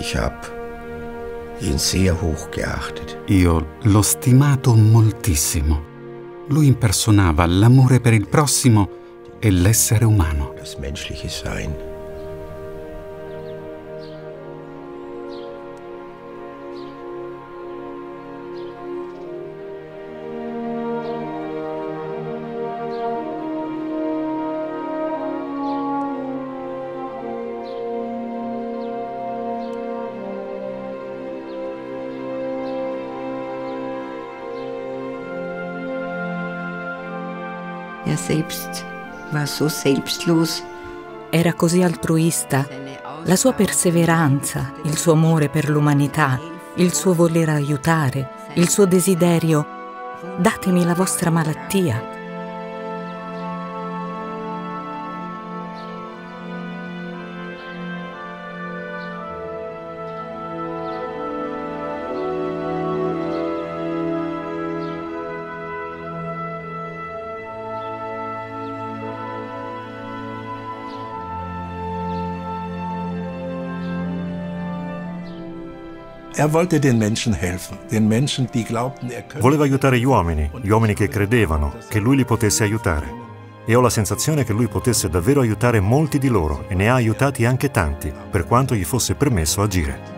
Ich habe ihn sehr hoch geachtet. Io l'ho stimato moltissimo. Lui impersonava l'amore per il prossimo e l'essere umano. Das menschliche Sein. Selbst war so selbstlos. Era così altruista. La sua perseveranza, il suo amore per l'umanità, il suo voler aiutare, il suo desiderio, datemi la vostra malattia. Voleva aiutare gli uomini, gli uomini che credevano che lui li potesse aiutare. E ho la sensazione che lui potesse davvero aiutare molti di loro e ne ha aiutati anche tanti, per quanto gli fosse permesso agire.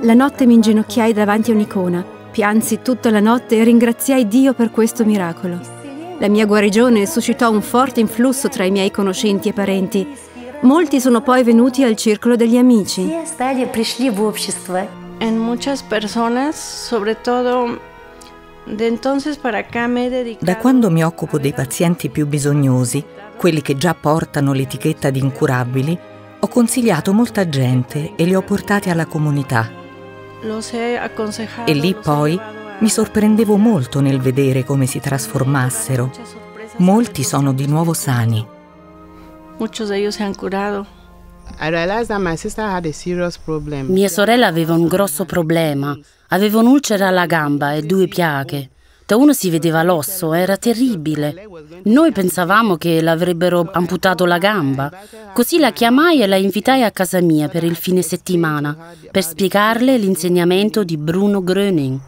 La notte mi inginocchiai davanti a un'icona, piansi tutta la notte e ringraziai Dio per questo miracolo. La mia guarigione suscitò un forte influsso tra i miei conoscenti e parenti. Molti sono poi venuti al circolo degli amici. Da quando mi occupo dei pazienti più bisognosi, quelli che già portano l'etichetta di incurabili, ho consigliato molta gente e li ho portati alla comunità. E lì poi mi sorprendevo molto nel vedere come si trasformassero. Molti sono di nuovo sani. Mia sorella aveva un grosso problema. Aveva un'ulcera alla gamba e due piaghe. Da uno si vedeva l'osso, era terribile. Noi pensavamo che l'avrebbero amputato la gamba. Così la chiamai e la invitai a casa mia per il fine settimana per spiegarle l'insegnamento di Bruno Gröning.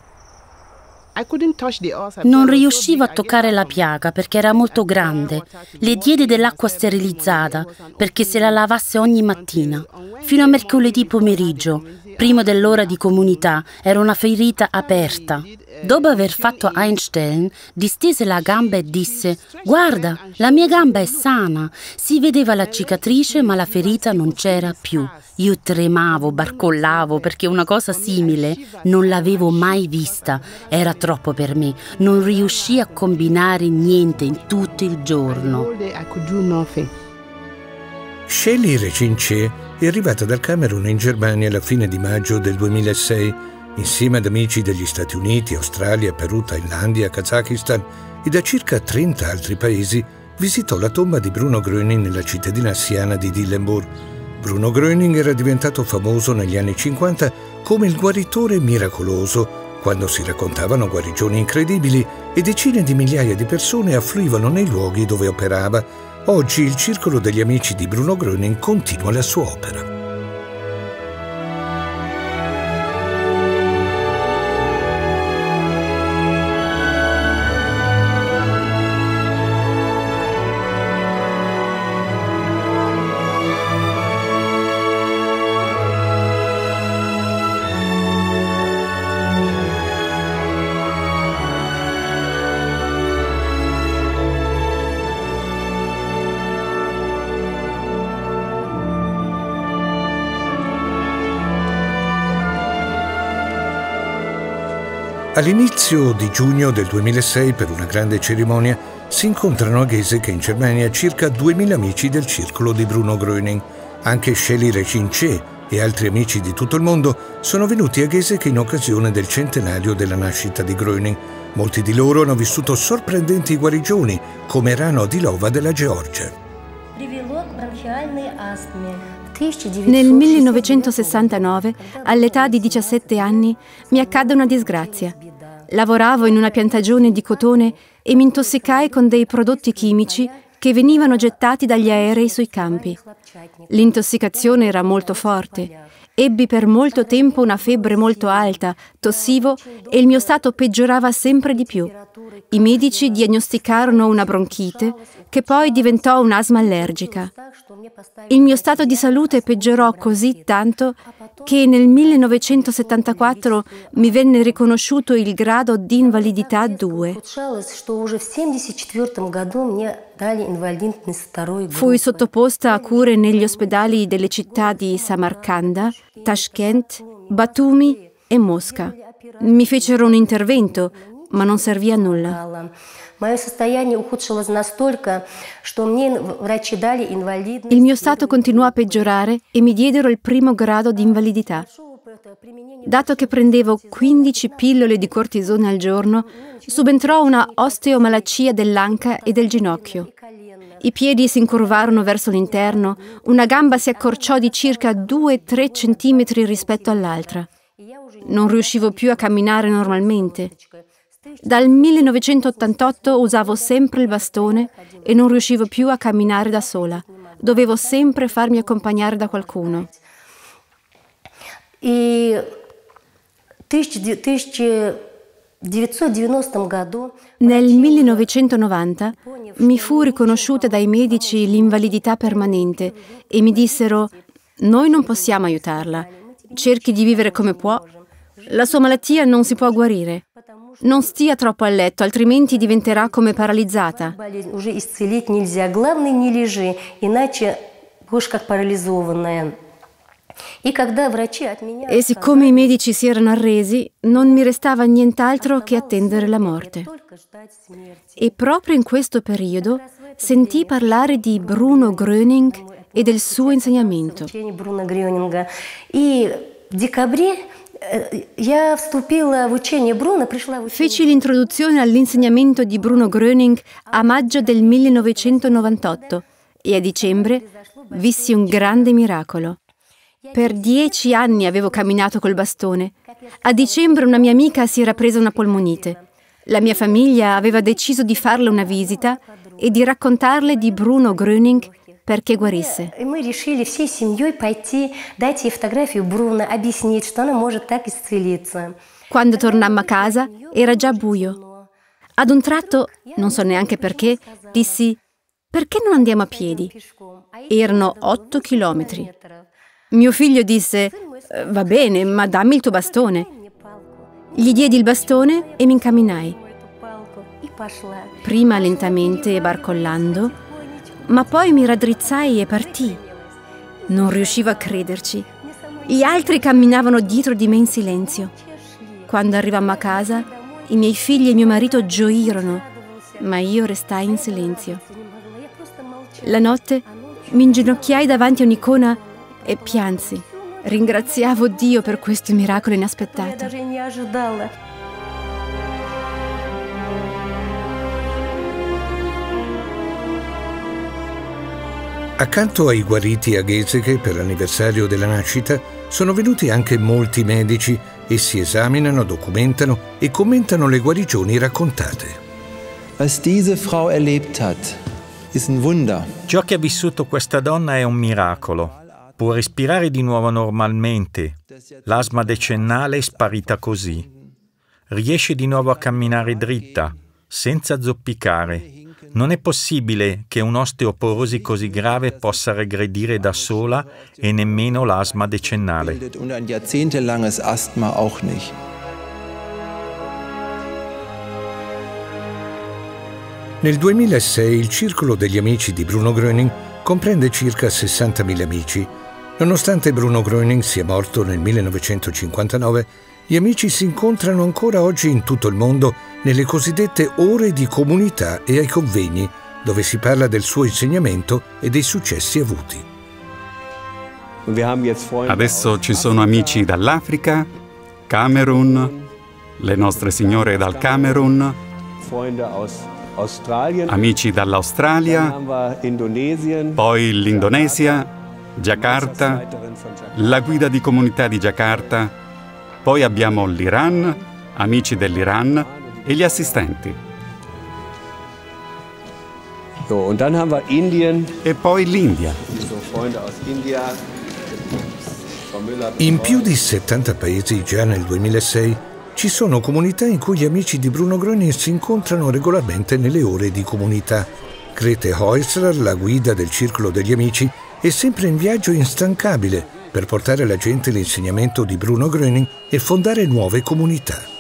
Non riuscivo a toccare la piaga perché era molto grande. Le diedi dell'acqua sterilizzata perché se la lavasse ogni mattina. Fino a mercoledì pomeriggio, prima dell'ora di comunità, era una ferita aperta. Dopo aver fatto Einstein, distese la gamba e disse: Guarda, la mia gamba è sana. Si vedeva la cicatrice, ma la ferita non c'era più. Io tremavo, barcollavo perché una cosa simile non l'avevo mai vista. Era troppo per me. Non riuscii a combinare niente in tutto il giorno. Shelley Recince è arrivata dal Camerun in Germania alla fine di maggio del 2006, insieme ad amici degli Stati Uniti, Australia, Perù, Thailandia, Kazakistan e da circa 30 altri paesi, visitò la tomba di Bruno Gröning nella cittadina siana di Dillenburg. Bruno Gröning era diventato famoso negli anni 50 come il guaritore miracoloso, quando si raccontavano guarigioni incredibili e decine di migliaia di persone affluivano nei luoghi dove operava. Oggi il circolo degli amici di Bruno Gröning continua la sua opera. All'inizio di giugno del 2006, per una grande cerimonia, si incontrano a Gesek in Germania circa 2000 amici del circolo di Bruno Gröning. Anche Shelley Recince e altri amici di tutto il mondo sono venuti a Gesek in occasione del centenario della nascita di Gröning. Molti di loro hanno vissuto sorprendenti guarigioni, come Rano Dilova della Georgia. Nel 1969, all'età di 17 anni, mi accadde una disgrazia. Lavoravo in una piantagione di cotone e mi intossicai con dei prodotti chimici che venivano gettati dagli aerei sui campi. L'intossicazione era molto forte. Ebbi per molto tempo una febbre molto alta, tossivo e il mio stato peggiorava sempre di più. I medici diagnosticarono una bronchite che poi diventò un'asma allergica. Il mio stato di salute peggiorò così tanto che nel 1974 mi venne riconosciuto il grado di invalidità 2. Fui sottoposta a cure negli ospedali delle città di Samarcanda, Tashkent, Batumi e Mosca. Mi fecero un intervento, ma non servì a nulla. Il mio stato continuò a peggiorare e mi diedero il primo grado di invalidità. Dato che prendevo 15 pillole di cortisone al giorno, subentrò una osteomalacia dell'anca e del ginocchio. I piedi si incurvarono verso l'interno, una gamba si accorciò di circa 2-3 centimetri rispetto all'altra. Non riuscivo più a camminare normalmente. Dal 1988 usavo sempre il bastone e non riuscivo più a camminare da sola. Dovevo sempre farmi accompagnare da qualcuno. Nel 1990 mi fu riconosciuta dai medici l'invalidità permanente e mi dissero noi non possiamo aiutarla, cerchi di vivere come può, la sua malattia non si può guarire. Non stia troppo a letto, altrimenti diventerà come paralizzata. E siccome i medici si erano arresi, non mi restava nient'altro che attendere la morte. E proprio in questo periodo sentì parlare di Bruno Gröning e del suo insegnamento. E Feci l'introduzione all'insegnamento di Bruno Gröning a maggio del 1998 e a dicembre vissi un grande miracolo. Per dieci anni avevo camminato col bastone. A dicembre una mia amica si era presa una polmonite. La mia famiglia aveva deciso di farle una visita e di raccontarle di Bruno Gröning perché guarisse. Quando tornammo a casa era già buio. Ad un tratto, non so neanche perché, dissi perché non andiamo a piedi? Erano otto chilometri. Mio figlio disse, «Э, va bene, ma dammi il tuo bastone. Gli diedi il bastone e mi incamminai. Prima lentamente e barcollando, ma poi mi raddrizzai e partii. Non riuscivo a crederci. Gli altri camminavano dietro di me in silenzio. Quando arrivammo a casa, i miei figli e mio marito gioirono, ma io restai in silenzio. La notte mi inginocchiai davanti a un'icona e piansi. Ringraziavo Dio per questo miracolo inaspettato. Accanto ai guariti a Geseke per l'anniversario della nascita sono venuti anche molti medici e si esaminano, documentano e commentano le guarigioni raccontate. Was diese Frau erlebt hat, ist ein Wunder. Ciò che ha vissuto questa donna è un miracolo. Può respirare di nuovo normalmente. L'asma decennale è sparita così. Riesce di nuovo a camminare dritta, senza zoppicare non è possibile che un'osteoporosi così grave possa regredire da sola e nemmeno l'asma decennale. Nel 2006 il circolo degli amici di Bruno Gröning comprende circa 60.000 amici. Nonostante Bruno Gröning sia morto nel 1959, gli amici si incontrano ancora oggi in tutto il mondo nelle cosiddette ore di comunità e ai convegni, dove si parla del suo insegnamento e dei successi avuti. Adesso ci sono amici dall'Africa, Camerun, le nostre signore dal Camerun, amici dall'Australia, poi l'Indonesia, Jakarta, la guida di comunità di Jakarta, poi abbiamo l'Iran, amici dell'Iran e gli assistenti. E poi l'India. In più di 70 paesi già nel 2006 ci sono comunità in cui gli amici di Bruno Gröning si incontrano regolarmente nelle ore di comunità. Grete Heusler, la guida del Circolo degli Amici, è sempre in viaggio instancabile per portare alla gente l'insegnamento di Bruno Gröning e fondare nuove comunità.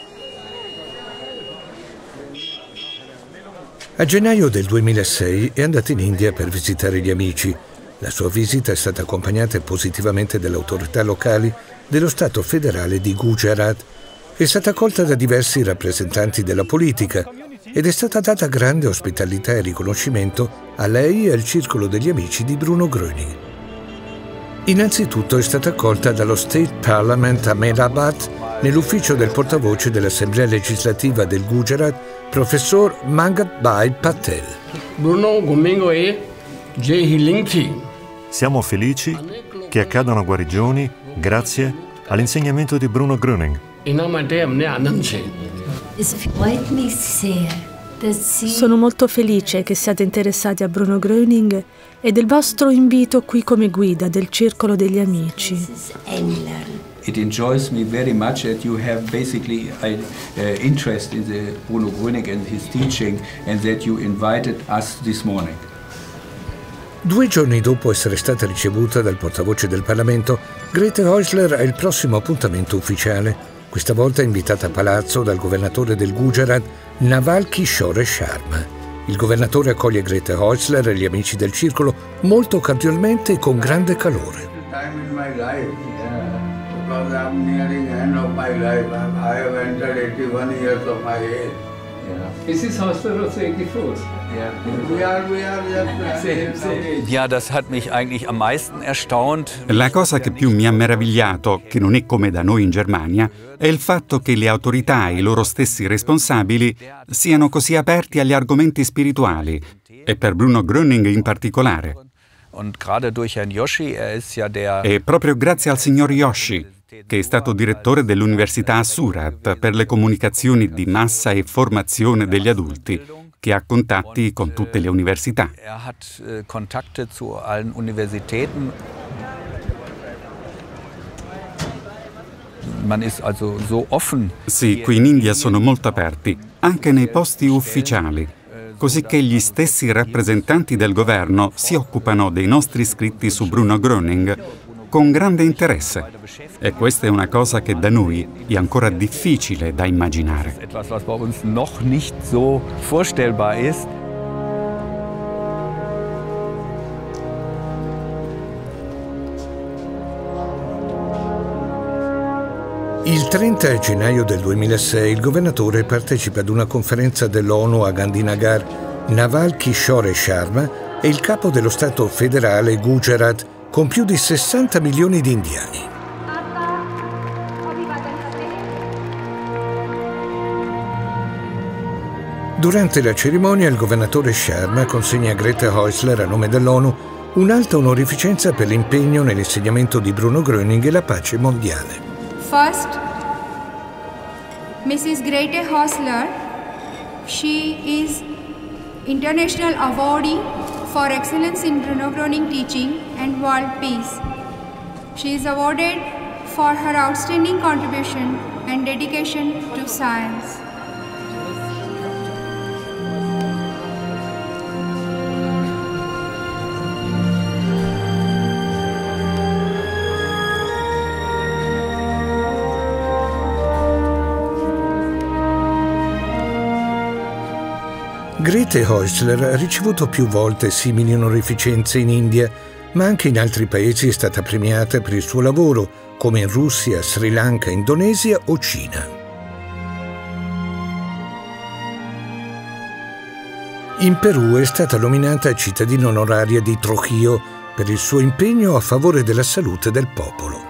A gennaio del 2006 è andato in India per visitare gli amici. La sua visita è stata accompagnata positivamente dalle autorità locali dello Stato federale di Gujarat è stata accolta da diversi rappresentanti della politica ed è stata data grande ospitalità e riconoscimento a lei e al circolo degli amici di Bruno Gröning. Innanzitutto è stata accolta dallo State Parliament a Ahmedabad nell'ufficio del portavoce dell'Assemblea legislativa del Gujarat, professor Mangat Bhai Patel. Bruno Gomengo e Jai Siamo felici che accadano guarigioni grazie all'insegnamento di Bruno Gröning. Sono molto felice che siate interessati a Bruno Gröning e del vostro invito qui come guida del Circolo degli Amici. It enjoys me very much that you have basically an uh, interest in the Bruno Gröning and his teaching and that you invited us this morning. Due giorni dopo essere stata ricevuta dal portavoce del Parlamento, Grete Häusler ha il prossimo appuntamento ufficiale questa volta invitata a palazzo dal governatore del Gujarat, Naval Kishore Sharma. Il governatore accoglie Greta Häusler e gli amici del circolo molto cordialmente e con grande calore. La cosa che più mi ha meravigliato, che non è come da noi in Germania, è il fatto che le autorità e i loro stessi responsabili siano così aperti agli argomenti spirituali, e per Bruno Gröning in particolare. E proprio grazie al signor Yoshi, che è stato direttore dell'Università a Surat per le comunicazioni di massa e formazione degli adulti, che ha contatti con tutte le università. Er sì, qui in India sono molto aperti, anche nei posti ufficiali, così che gli stessi rappresentanti del governo si occupano dei nostri scritti su Bruno Gröning con grande interesse. E questa è una cosa che da noi è ancora difficile da immaginare. Il 30 gennaio del 2006 il governatore partecipa ad una conferenza dell'ONU a Gandhinagar. Naval Kishore Sharma è il capo dello Stato federale Gujarat con più di 60 milioni di indiani. Durante la cerimonia il governatore Sharma consegna a Greta Häusler a nome dell'ONU un'alta onorificenza per l'impegno nell'insegnamento di Bruno Gröning e la pace mondiale. First, Mrs. Grete Häusler, she is International Awardee for excellence in Bruno Groening teaching and world peace. She is awarded for her outstanding contribution and dedication to science. Grete Häusler ha ricevuto più volte simili onorificenze in India, ma anche in altri paesi è stata premiata per il suo lavoro, come in Russia, Sri Lanka, Indonesia o Cina. In Perù è stata nominata cittadina onoraria di Trujillo per il suo impegno a favore della salute del popolo.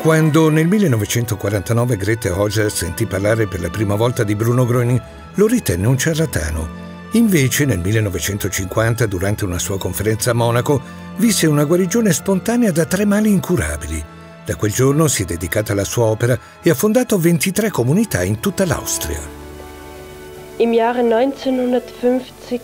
Quando nel 1949 Grete Hoser sentì parlare per la prima volta di Bruno Gröning, lo ritenne un ciarlatano. Invece, nel 1950, durante una sua conferenza a Monaco, visse una guarigione spontanea da tre mali incurabili. Da quel giorno si è dedicata alla sua opera e ha fondato 23 comunità in tutta l'Austria. Im Jahre 1950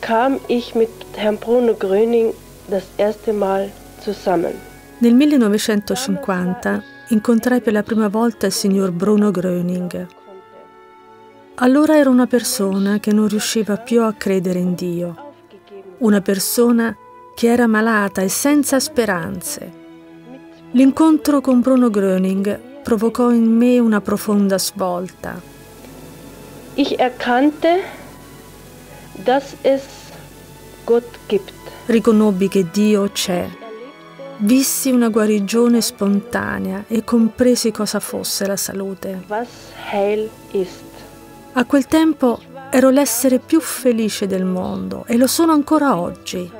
kam ich mit Herrn Bruno Gröning das erste Mal zusammen. Nel 1950 incontrai per la prima volta il signor Bruno Gröning. Allora era una persona che non riusciva più a credere in Dio, una persona che era malata e senza speranze. L'incontro con Bruno Gröning provocò in me una profonda svolta. Ich erkannte, dass es Gott gibt. Riconobbi che Dio c'è Vissi una guarigione spontanea e compresi cosa fosse la salute. Was Heil ist. A quel tempo ero l'essere più felice del mondo e lo sono ancora oggi.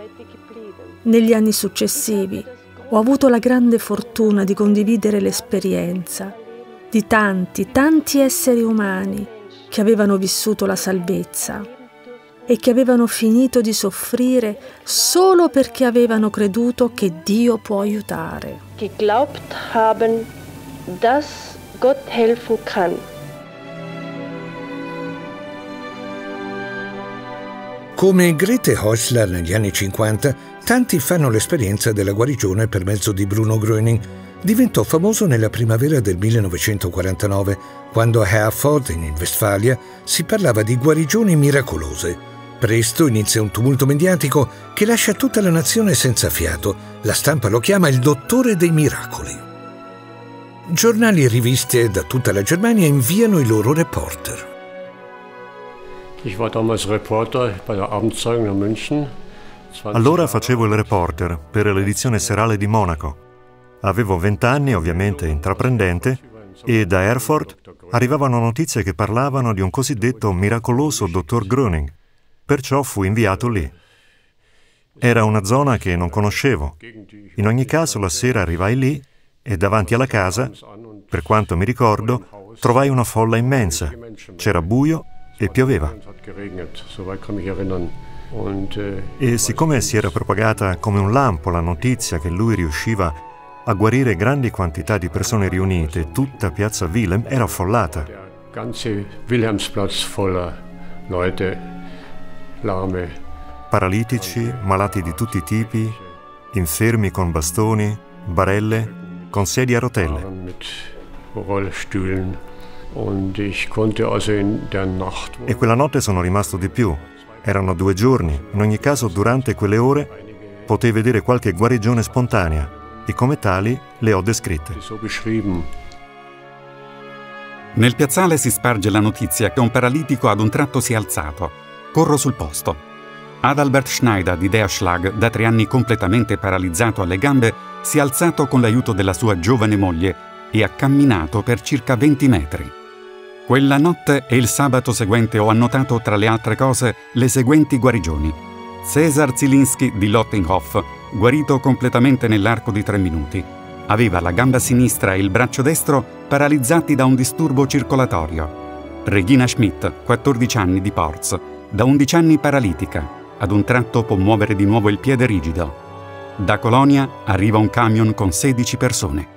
Negli anni successivi ho avuto la grande fortuna di condividere l'esperienza di tanti, tanti esseri umani che avevano vissuto la salvezza e che avevano finito di soffrire solo perché avevano creduto che Dio può aiutare. Geglaubt haben, dass Gott helfen kann. Come Grete Häusler negli anni 50, tanti fanno l'esperienza della guarigione per mezzo di Bruno Gröning. Diventò famoso nella primavera del 1949, quando a Herford, in Westfalia, si parlava di guarigioni miracolose. Presto inizia un tumulto mediatico che lascia tutta la nazione senza fiato. La stampa lo chiama il dottore dei miracoli. Giornali e riviste da tutta la Germania inviano i loro reporter. Allora facevo il reporter per l'edizione serale di Monaco. Avevo vent'anni, ovviamente intraprendente, e da Erfurt arrivavano notizie che parlavano di un cosiddetto miracoloso dottor Gröning, perciò fui inviato lì. Era una zona che non conoscevo. In ogni caso la sera arrivai lì e davanti alla casa, per quanto mi ricordo, trovai una folla immensa. C'era buio e pioveva. E siccome si era propagata come un lampo la notizia che lui riusciva a guarire grandi quantità di persone riunite, tutta piazza Wilhelm era affollata. Paralitici, malati di tutti i tipi, infermi con bastoni, barelle, con sedie a rotelle. E quella notte sono rimasto di più. Erano due giorni. In ogni caso, durante quelle ore potei vedere qualche guarigione spontanea e come tali le ho descritte. Nel piazzale si sparge la notizia che un paralitico ad un tratto si è alzato Corro sul posto. Adalbert Schneider di Deaschlag, da tre anni completamente paralizzato alle gambe, si è alzato con l'aiuto della sua giovane moglie e ha camminato per circa 20 metri. Quella notte e il sabato seguente ho annotato tra le altre cose le seguenti guarigioni. Cesar Zielinski di Lottinghoff, guarito completamente nell'arco di tre minuti. Aveva la gamba sinistra e il braccio destro paralizzati da un disturbo circolatorio. Regina Schmidt, 14 anni di Porz, da 11 anni paralitica, ad un tratto può muovere di nuovo il piede rigido. Da Colonia arriva un camion con 16 persone.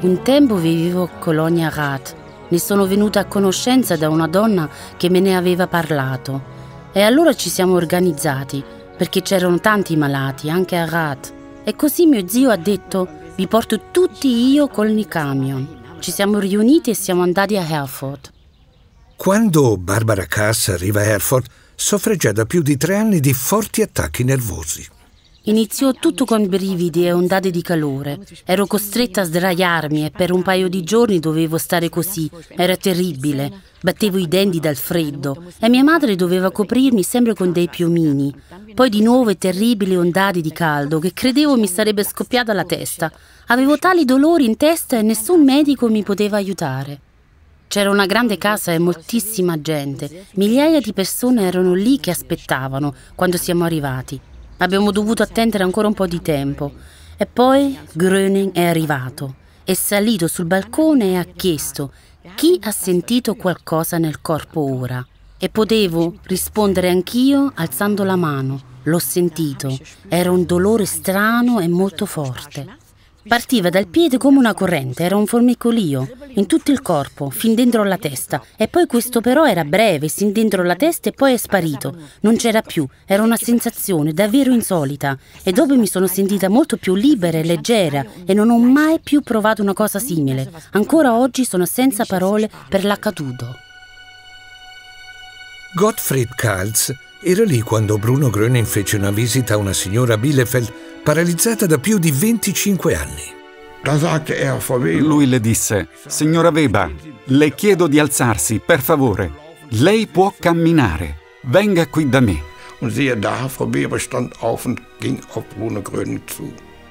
Un tempo vivevo a Colonia Rath. Ne sono venuta a conoscenza da una donna che me ne aveva parlato. E allora ci siamo organizzati, perché c'erano tanti malati, anche a Rath. E così mio zio ha detto, vi porto tutti io con il camion. Ci siamo riuniti e siamo andati a Herford. Quando Barbara Cass arriva a Hereford, soffre già da più di tre anni di forti attacchi nervosi. Iniziò tutto con brividi e ondate di calore. Ero costretta a sdraiarmi e per un paio di giorni dovevo stare così. Era terribile. Battevo i denti dal freddo e mia madre doveva coprirmi sempre con dei piumini. Poi di nuovo terribili ondate di caldo che credevo mi sarebbe scoppiata la testa. Avevo tali dolori in testa e nessun medico mi poteva aiutare. C'era una grande casa e moltissima gente. Migliaia di persone erano lì che aspettavano quando siamo arrivati. Abbiamo dovuto attendere ancora un po' di tempo. E poi Gröning è arrivato. È salito sul balcone e ha chiesto chi ha sentito qualcosa nel corpo ora. E potevo rispondere anch'io alzando la mano. L'ho sentito. Era un dolore strano e molto forte. Partiva dal piede come una corrente, era un formicolio, in tutto il corpo, fin dentro la testa. E poi questo però era breve, sin dentro la testa e poi è sparito. Non c'era più, era una sensazione davvero insolita. E dopo mi sono sentita molto più libera e leggera e non ho mai più provato una cosa simile. Ancora oggi sono senza parole per l'accaduto. Gottfried Kalz era lì quando Bruno Gröning fece una visita a una signora Bielefeld paralizzata da più di 25 anni. Lui le disse, signora Weber, le chiedo di alzarsi, per favore. Lei può camminare. Venga qui da me.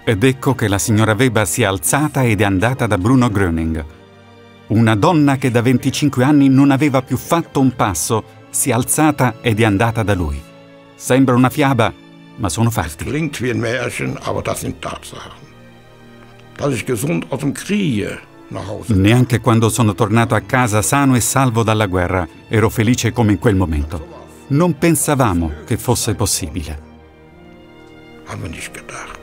Ed ecco che la signora Weber si è alzata ed è andata da Bruno Gröning. Una donna che da 25 anni non aveva più fatto un passo si è alzata ed è andata da lui. Sembra una fiaba, ma sono fatti. Klingt wie ein Märchen, aber das sind Tatsachen. Dass ich gesund aus dem Kriege nach Hause Neanche quando sono tornato a casa sano e salvo dalla guerra ero felice come in quel momento. Non pensavamo che fosse possibile. haben wir nicht gedacht.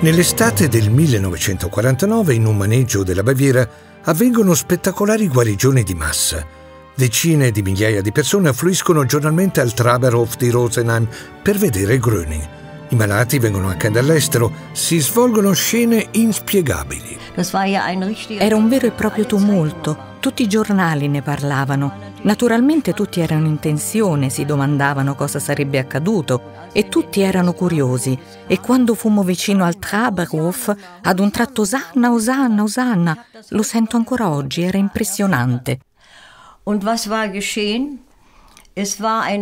Nell'estate del 1949, in un maneggio della Baviera, avvengono spettacolari guarigioni di massa. Decine di migliaia di persone affluiscono giornalmente al Traberhof di Rosenheim per vedere Gröning. I malati vengono anche dall'estero, si svolgono scene inspiegabili. Era un vero e proprio tumulto, tutti i giornali ne parlavano. Naturalmente tutti erano in tensione, si domandavano cosa sarebbe accaduto e tutti erano curiosi. E quando fummo vicino al Traberhof, ad un tratto Osanna, Osanna, Osanna, lo sento ancora oggi, era impressionante.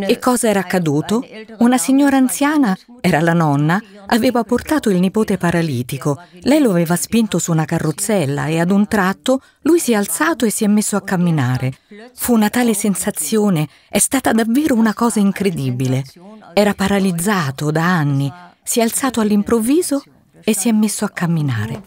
E cosa era accaduto? Una signora anziana, era la nonna, aveva portato il nipote paralitico. Lei lo aveva spinto su una carrozzella e ad un tratto lui si è alzato e si è messo a camminare. Fu una tale sensazione, è stata davvero una cosa incredibile. Era paralizzato da anni, si è alzato all'improvviso e si è messo a camminare.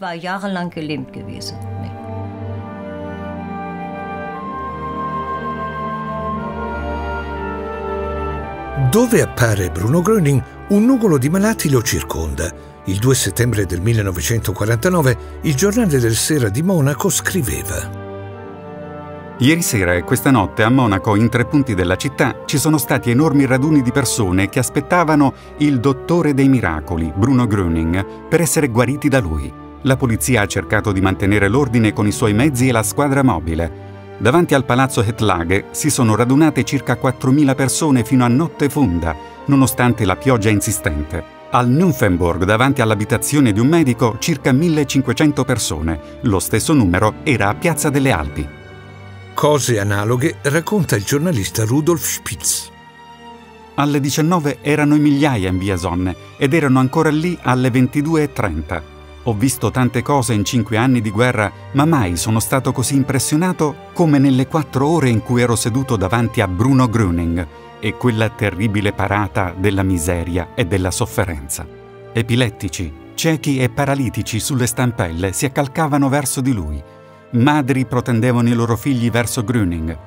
Dove appare Bruno Gröning, un nugolo di malati lo circonda. Il 2 settembre del 1949 il giornale del Sera di Monaco scriveva Ieri sera e questa notte a Monaco, in tre punti della città, ci sono stati enormi raduni di persone che aspettavano il dottore dei miracoli, Bruno Gröning, per essere guariti da lui. La polizia ha cercato di mantenere l'ordine con i suoi mezzi e la squadra mobile. Davanti al palazzo Hetlage si sono radunate circa 4.000 persone fino a notte fonda, nonostante la pioggia insistente. Al Nymphenburg, davanti all'abitazione di un medico, circa 1.500 persone. Lo stesso numero era a Piazza delle Alpi. Cose analoghe racconta il giornalista Rudolf Spitz. Alle 19 erano in migliaia in via Sonne ed erano ancora lì alle 22.30. Ho visto tante cose in cinque anni di guerra, ma mai sono stato così impressionato come nelle quattro ore in cui ero seduto davanti a Bruno Gröning e quella terribile parata della miseria e della sofferenza. Epilettici, ciechi e paralitici sulle stampelle si accalcavano verso di lui. Madri protendevano i loro figli verso Gröning.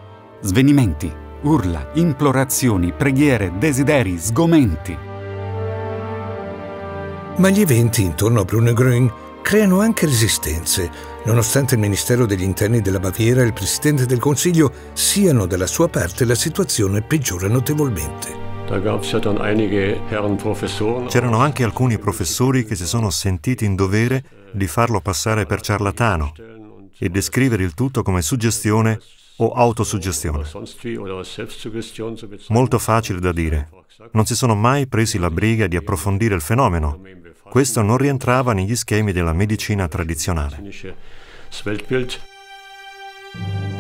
Svenimenti, urla, implorazioni, preghiere, desideri, sgomenti. Ma gli eventi intorno a Bruno Gröning creano anche resistenze, nonostante il Ministero degli Interni della Baviera e il Presidente del Consiglio siano dalla sua parte, la situazione peggiora notevolmente. C'erano anche alcuni professori che si sono sentiti in dovere di farlo passare per ciarlatano e descrivere il tutto come suggestione o autosuggestione. Molto facile da dire. Non si sono mai presi la briga di approfondire il fenomeno. Questo non rientrava negli schemi della medicina tradizionale.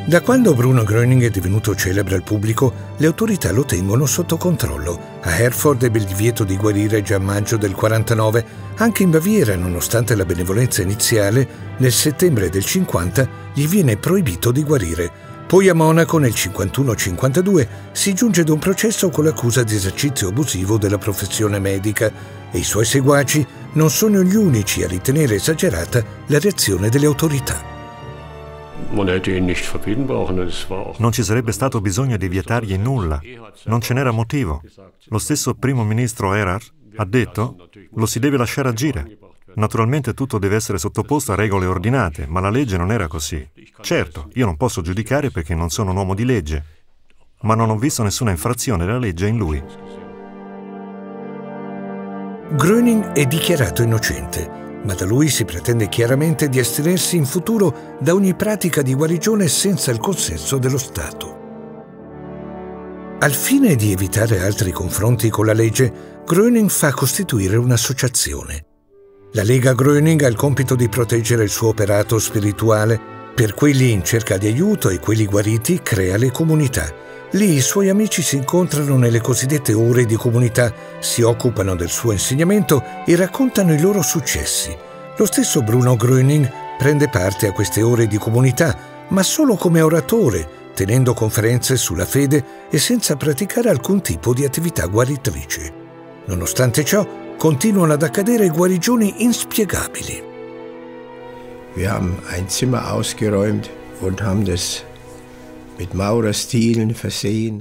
Da quando Bruno Gröning è divenuto celebre al pubblico, le autorità lo tengono sotto controllo. A Herford ebbe il divieto di guarire già a maggio del 49. Anche in Baviera, nonostante la benevolenza iniziale, nel settembre del 50 gli viene proibito di guarire. Poi a Monaco nel 51-52 si giunge ad un processo con l'accusa di esercizio abusivo della professione medica e i suoi seguaci non sono gli unici a ritenere esagerata la reazione delle autorità. Non ci sarebbe stato bisogno di vietargli nulla, non ce n'era motivo. Lo stesso primo ministro Erhard ha detto lo si deve lasciare agire. Naturalmente tutto deve essere sottoposto a regole ordinate, ma la legge non era così. Certo, io non posso giudicare perché non sono un uomo di legge, ma non ho visto nessuna infrazione della legge in lui. Gröning è dichiarato innocente ma da lui si pretende chiaramente di astenersi in futuro da ogni pratica di guarigione senza il consenso dello Stato. Al fine di evitare altri confronti con la legge, Gröning fa costituire un'associazione. La Lega Gröning ha il compito di proteggere il suo operato spirituale. Per quelli in cerca di aiuto e quelli guariti crea le comunità. Lì i suoi amici si incontrano nelle cosiddette ore di comunità, si occupano del suo insegnamento e raccontano i loro successi. Lo stesso Bruno Gröning prende parte a queste ore di comunità, ma solo come oratore, tenendo conferenze sulla fede e senza praticare alcun tipo di attività guaritrice. Nonostante ciò, continuano ad accadere guarigioni inspiegabili. Wir haben ein Zimmer ausgeräumt und haben das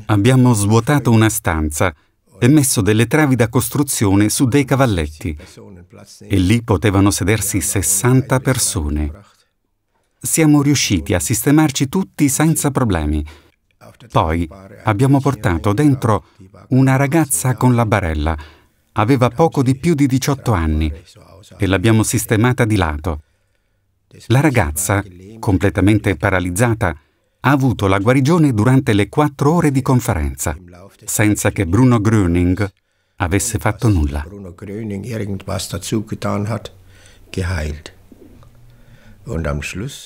Abbiamo svuotato una stanza e messo delle travi da costruzione su dei cavalletti e lì potevano sedersi 60 persone. Siamo riusciti a sistemarci tutti senza problemi. Poi abbiamo portato dentro una ragazza con la barella. Aveva poco di più di 18 anni e l'abbiamo sistemata di lato. La ragazza, completamente paralizzata, ha avuto la guarigione durante le quattro ore di conferenza, senza che Bruno Gröning avesse fatto nulla.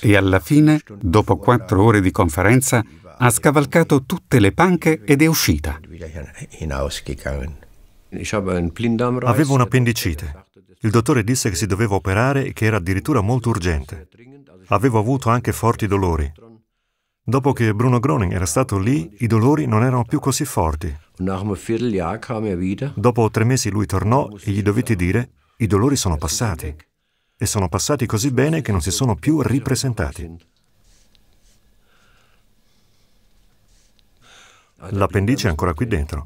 E alla fine, dopo quattro ore di conferenza, ha scavalcato tutte le panche ed è uscita. Avevo un'appendicite. Il dottore disse che si doveva operare e che era addirittura molto urgente. Avevo avuto anche forti dolori. Dopo che Bruno Groning era stato lì, i dolori non erano più così forti. Dopo tre mesi lui tornò e gli dovetti dire, i dolori sono passati. E sono passati così bene che non si sono più ripresentati. L'appendice è ancora qui dentro.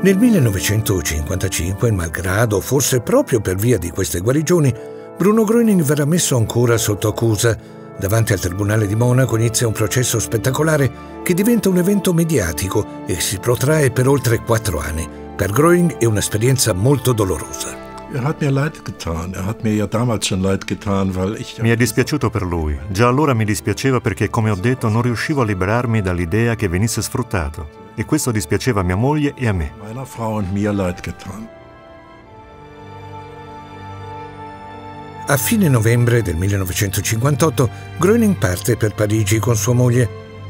Nel 1955, malgrado, forse proprio per via di queste guarigioni, Bruno Gröning verrà messo ancora sotto accusa. Davanti al Tribunale di Monaco inizia un processo spettacolare che diventa un evento mediatico e si protrae per oltre quattro anni. Per Gröning è un'esperienza molto dolorosa. Er er mi è dispiaciuto per lui. Già allora mi dispiaceva perché, come ho detto, non riuscivo a liberarmi dall'idea che venisse sfruttato. E questo dispiaceva a mia moglie e a me. A fine novembre del 1958 Gröning parte per Parigi con sua moglie.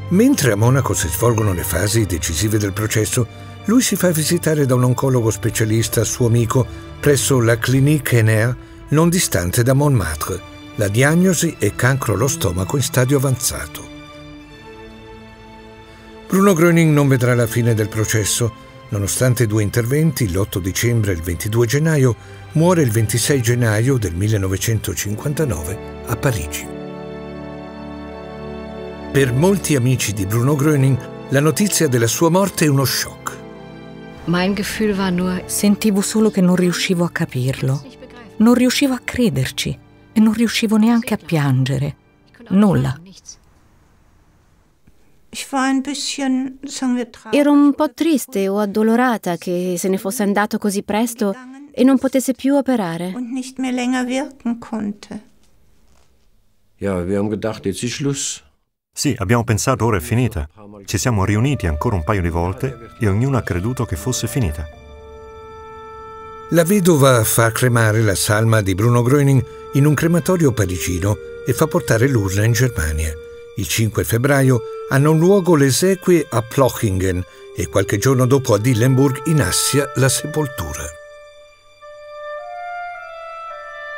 Mentre a Monaco si svolgono le fasi decisive del processo, lui si fa visitare da un oncologo specialista suo amico presso la Clinique Enea, non distante da Montmartre. La diagnosi è cancro allo stomaco in stadio avanzato. Bruno Gröning non vedrà la fine del processo. Nonostante due interventi, l'8 dicembre e il 22 gennaio, muore il 26 gennaio del 1959 a Parigi. Per molti amici di Bruno Gröning la notizia della sua morte è uno shock. Sentivo solo che non riuscivo a capirlo, non riuscivo a crederci e non riuscivo neanche a piangere. Nulla. Ero un po' triste o addolorata che se ne fosse andato così presto e non potesse più operare. Sì, abbiamo pensato ora è finita. Ci siamo riuniti ancora un paio di volte e ognuno ha creduto che fosse finita. la vedova fa cremare la salma di Bruno Gröning in un crematorio parigino e fa portare l'urna in Germania. Il 5 febbraio hanno luogo le esequie a Plochingen e qualche giorno dopo a Dillenburg in Assia la sepoltura.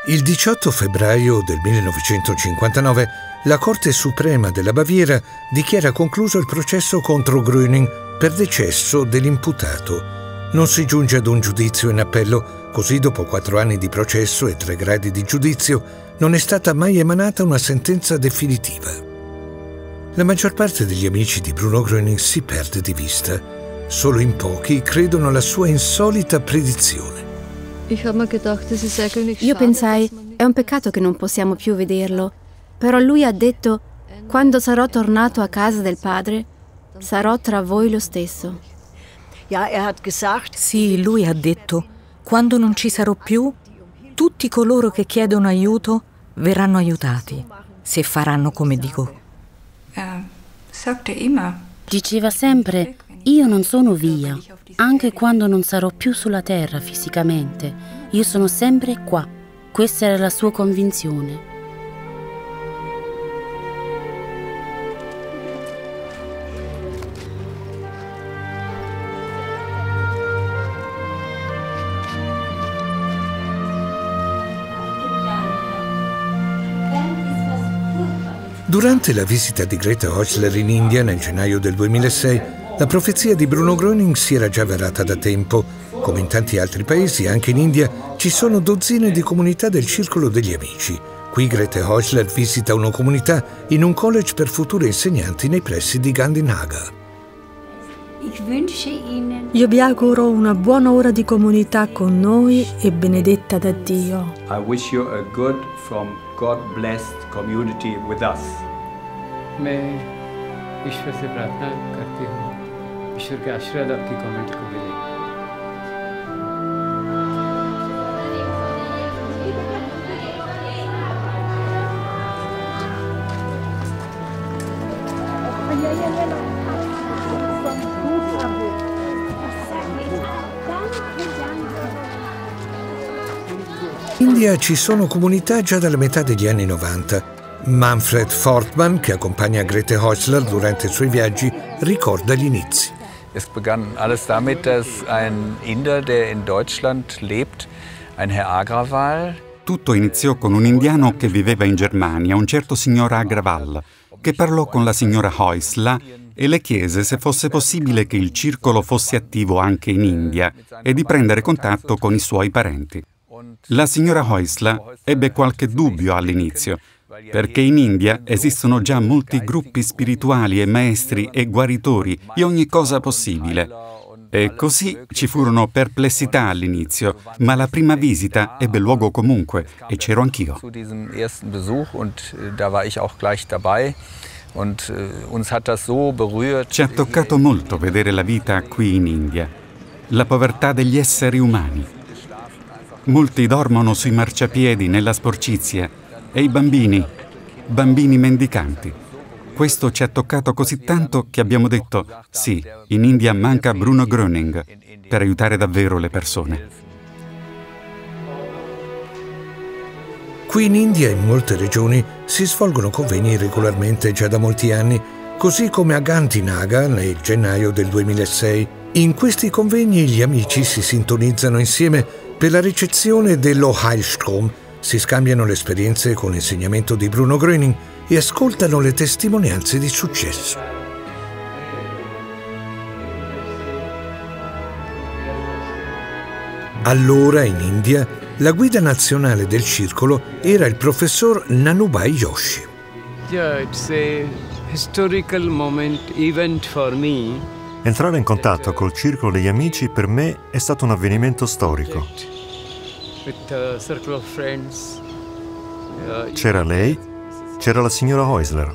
Il 18 febbraio del 1959 la Corte Suprema della Baviera dichiara concluso il processo contro Gröning per decesso dell'imputato. Non si giunge ad un giudizio in appello, così dopo quattro anni di processo e tre gradi di giudizio non è stata mai emanata una sentenza definitiva. La maggior parte degli amici di Bruno Gröning si perde di vista. Solo in pochi credono alla sua insolita predizione. Io pensai, è un peccato che non possiamo più vederlo, però lui ha detto, quando sarò tornato a casa del padre, sarò tra voi lo stesso. Sì, lui ha detto, quando non ci sarò più, tutti coloro che chiedono aiuto verranno aiutati, se faranno come dico. Diceva sempre, io non sono via, anche quando non sarò più sulla terra fisicamente, io sono sempre qua. Questa era la sua convinzione. Durante la visita di Greta Häusler in India nel gennaio del 2006, la profezia di Bruno Gröning si era già avverata da tempo. Come in tanti altri paesi, anche in India ci sono dozzine di comunità del Circolo degli Amici. Qui Greta Häusler visita una comunità in un college per future insegnanti nei pressi di Gandhinagar. Io vi auguro una buona ora di comunità con noi e benedetta da Dio. I wish you a good from God-blessed community with us. मैं ईश्वर से प्रार्थना करती हूँ ईश्वर के आशीर्वाद आपकी कमेंट को India ci sono comunità già dalla metà degli anni 90. Manfred Fortman, che accompagna Grete Häusler durante i suoi viaggi, ricorda gli inizi. Es begann alles damit, dass ein Inder, der in Deutschland lebt, ein Herr Agrawal, Tutto iniziò con un indiano che viveva in Germania, un certo signor Agrawal, che parlò con la signora Häusler e le chiese se fosse possibile che il circolo fosse attivo anche in India e di prendere contatto con i suoi parenti. La signora Häusler ebbe qualche dubbio all'inizio, perché in India esistono già molti gruppi spirituali e maestri e guaritori di ogni cosa possibile. E così ci furono perplessità all'inizio, ma la prima visita ebbe luogo comunque e c'ero anch'io. äh, äh. Ci ha toccato molto vedere la vita qui in India, la povertà degli esseri umani. Molti dormono sui marciapiedi nella sporcizia e i bambini, bambini mendicanti. Questo ci ha toccato così tanto che abbiamo detto sì, in India manca Bruno Gröning per aiutare davvero le persone. Qui in India in molte regioni si svolgono convegni regolarmente già da molti anni, così come a Gantinaga nel gennaio del 2006. In questi convegni gli amici si sintonizzano insieme per la ricezione dello Heilstrom, si scambiano le esperienze con l'insegnamento di Bruno Gröning e ascoltano le testimonianze di successo. Allora in India la guida nazionale del circolo era il professor Nanubai Yoshi. Yeah, it's a historical moment, event for me. Entrare in contatto col circolo degli amici per me è stato un avvenimento storico. Uh, C'era lei, c'era la signora Häusler,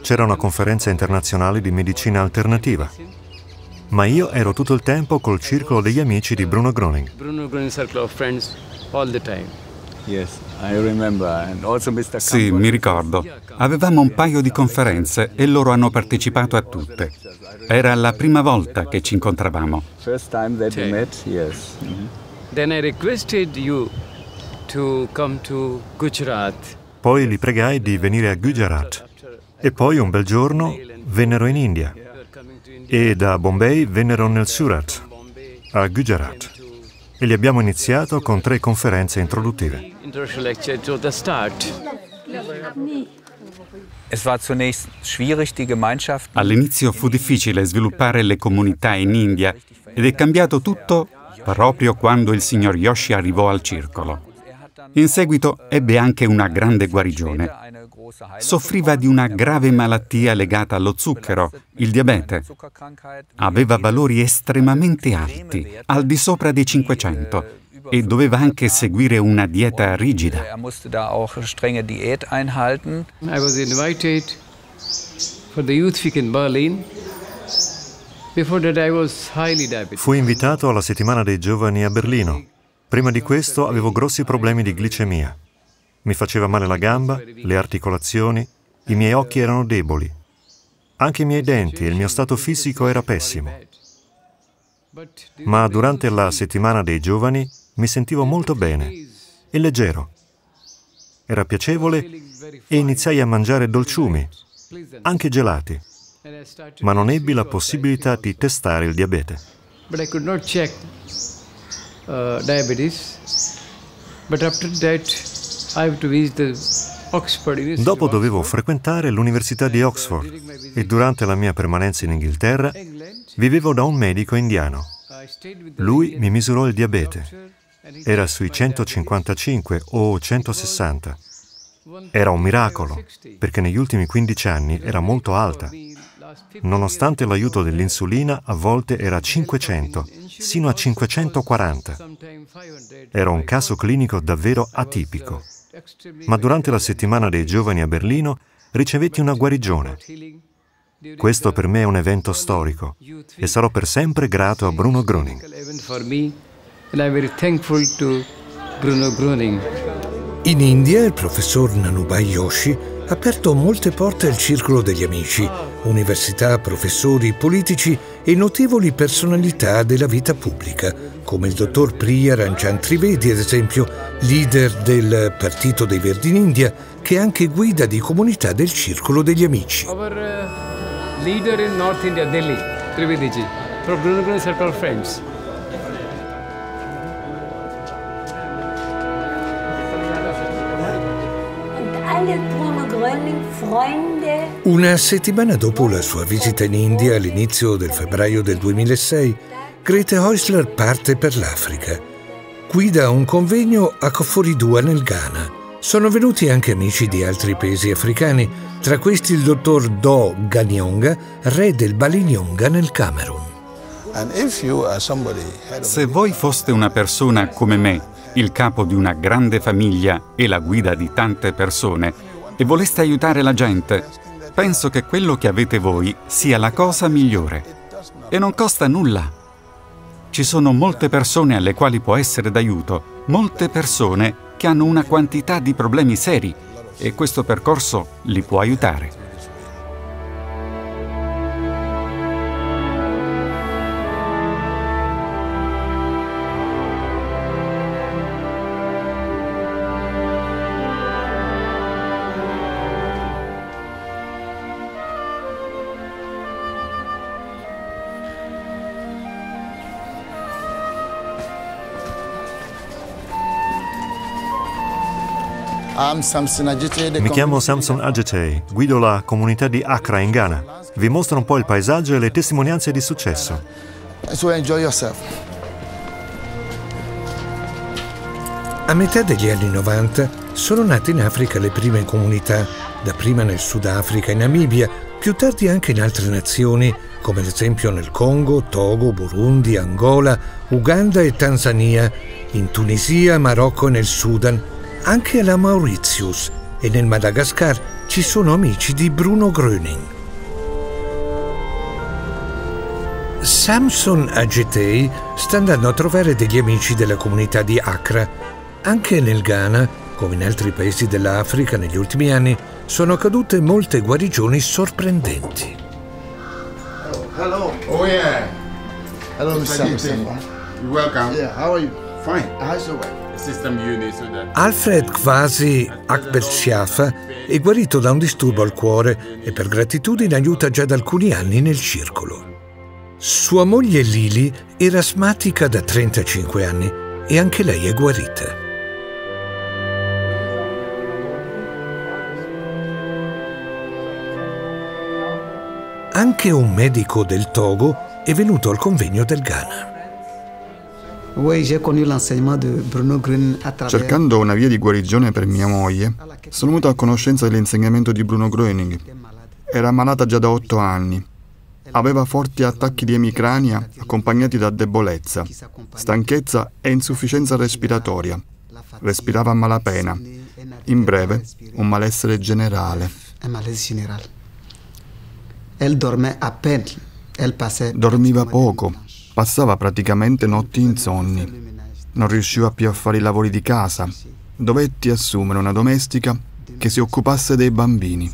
c'era una conferenza internazionale di medicina alternativa. Ma io ero tutto il tempo col circolo degli amici di Bruno Gröning. Bruno Gröning circle of friends all the time. Yes, I remember. And also Mr. Sì, mi ricordo. Avevamo un paio di conferenze e loro hanno partecipato a tutte. Era la prima volta che ci incontravamo. Mhm. Gujarat. Poi li pregai di venire a Gujarat. E poi un bel giorno vennero in India. E da Bombay vennero nel Surat, a Gujarat. E li abbiamo iniziato con tre conferenze introduttive. Introduction lecture to the start. All'inizio fu difficile sviluppare le comunità in India ed è cambiato tutto proprio quando il signor Yoshi arrivò al circolo. In seguito ebbe anche una grande guarigione. Soffriva di una grave malattia legata allo zucchero, il diabete. Aveva valori estremamente alti, al di sopra dei 500, e doveva anche seguire una dieta rigida. Er. I was invited for the Youth Week in Berlin. Fui invitato alla settimana dei giovani a Berlino. Prima di questo avevo grossi problemi di glicemia. Mi faceva male la gamba, le articolazioni, i miei occhi erano deboli. Anche i miei denti e il mio stato fisico era pessimo. Ma durante la settimana dei giovani mi sentivo molto bene e leggero. Era piacevole e iniziai a mangiare dolciumi, anche gelati, ma non ebbi la possibilità di testare il diabete. Uh. Dopo dovevo frequentare l'Università di Oxford e durante la mia permanenza in Inghilterra vivevo da un medico indiano. Lui mi misurò il diabete era sui 155 o 160. Era un miracolo, perché negli ultimi 15 anni era molto alta. Nonostante l'aiuto dell'insulina, a volte era 500, sino a 540. Era un caso clinico davvero atipico. Ma durante la settimana dei giovani a Berlino ricevetti una guarigione. Questo per me è un evento storico e sarò per sempre grato a Bruno Gröning and I'm very thankful to Bruno Gruning. In India il professor Nanubai Yoshi ha aperto molte porte al circolo degli amici, università, professori, politici e notevoli personalità della vita pubblica, come il dottor Priya Ranjan Trivedi, ad esempio, leader del Partito dei Verdi in India, che è anche guida di comunità del circolo degli amici. Our uh, leader in North India, Delhi, Trivedi ji, from Bruno Circle of Friends. Una settimana dopo la sua visita in India all'inizio del febbraio del 2006, Grete Häusler parte per l'Africa. Guida un convegno a Koforidua nel Ghana. Sono venuti anche amici di altri paesi africani, tra questi il dottor Do Ganyonga, re del Balignonga nel Camerun. Se voi foste una persona come me, il capo di una grande famiglia e la guida di tante persone, e voleste aiutare la gente, penso che quello che avete voi sia la cosa migliore. E non costa nulla. Ci sono molte persone alle quali può essere d'aiuto, molte persone che hanno una quantità di problemi seri e questo percorso li può aiutare. Mi chiamo Samson Agetey, guido la comunità di Accra in Ghana. Vi mostro un po' il paesaggio e le testimonianze di successo. A metà degli anni 90 sono nate in Africa le prime comunità, dapprima nel Sudafrica e Namibia, più tardi anche in altre nazioni, come ad esempio nel Congo, Togo, Burundi, Angola, Uganda e Tanzania, in Tunisia, Marocco e nel Sudan, anche alla Mauritius e nel Madagascar ci sono amici di Bruno Gröning. Samson Agetei sta andando a trovare degli amici della comunità di Accra. Anche nel Ghana, come in altri paesi dell'Africa negli ultimi anni, sono accadute molte guarigioni sorprendenti. Hello. Oh yeah. Hello, Mr. Samson. You're welcome. Yeah, how are you? Alfred Quasi Akbel è guarito da un disturbo al cuore e per gratitudine aiuta già da alcuni anni nel circolo. Sua moglie Lili era asmatica da 35 anni e anche lei è guarita. Anche un medico del Togo è venuto al convegno del Ghana. Cercando una via di guarigione per mia moglie, sono venuto a conoscenza dell'insegnamento di Bruno Gröning. Era malata già da otto anni. Aveva forti attacchi di emicrania accompagnati da debolezza, stanchezza e insufficienza respiratoria. Respirava a malapena. In breve, un malessere generale. Dormiva poco, passava praticamente notti insonni. Non riusciva più a fare i lavori di casa. Dovetti assumere una domestica che si occupasse dei bambini.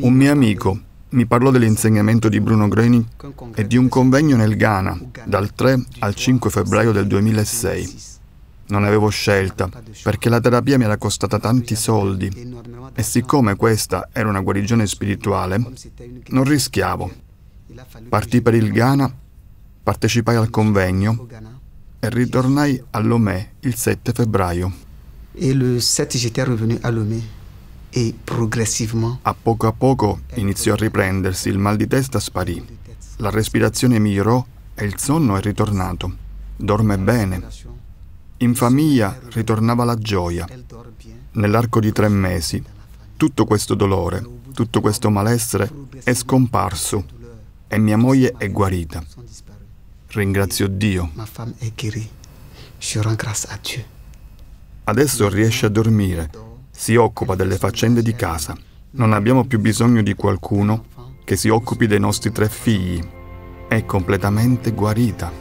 Un mio amico mi parlò dell'insegnamento di Bruno Greni e di un convegno nel Ghana dal 3 al 5 febbraio del 2006. Non avevo scelta perché la terapia mi era costata tanti soldi e siccome questa era una guarigione spirituale, non rischiavo. Partii per il Ghana, partecipai al convegno e ritornai a Lomé il 7 febbraio. E le 7 j'étais revenu à Lomé e progressivement a poco a poco iniziò a riprendersi, il mal di testa sparì, la respirazione migliorò e il sonno è ritornato. Dorme bene. In famiglia ritornava la gioia. Nell'arco di tre mesi, tutto questo dolore, tutto questo malessere è scomparso e mia moglie è guarita. Ringrazio Dio. Adesso riesce a dormire, si occupa delle faccende di casa. Non abbiamo più bisogno di qualcuno che si occupi dei nostri tre figli. È completamente guarita.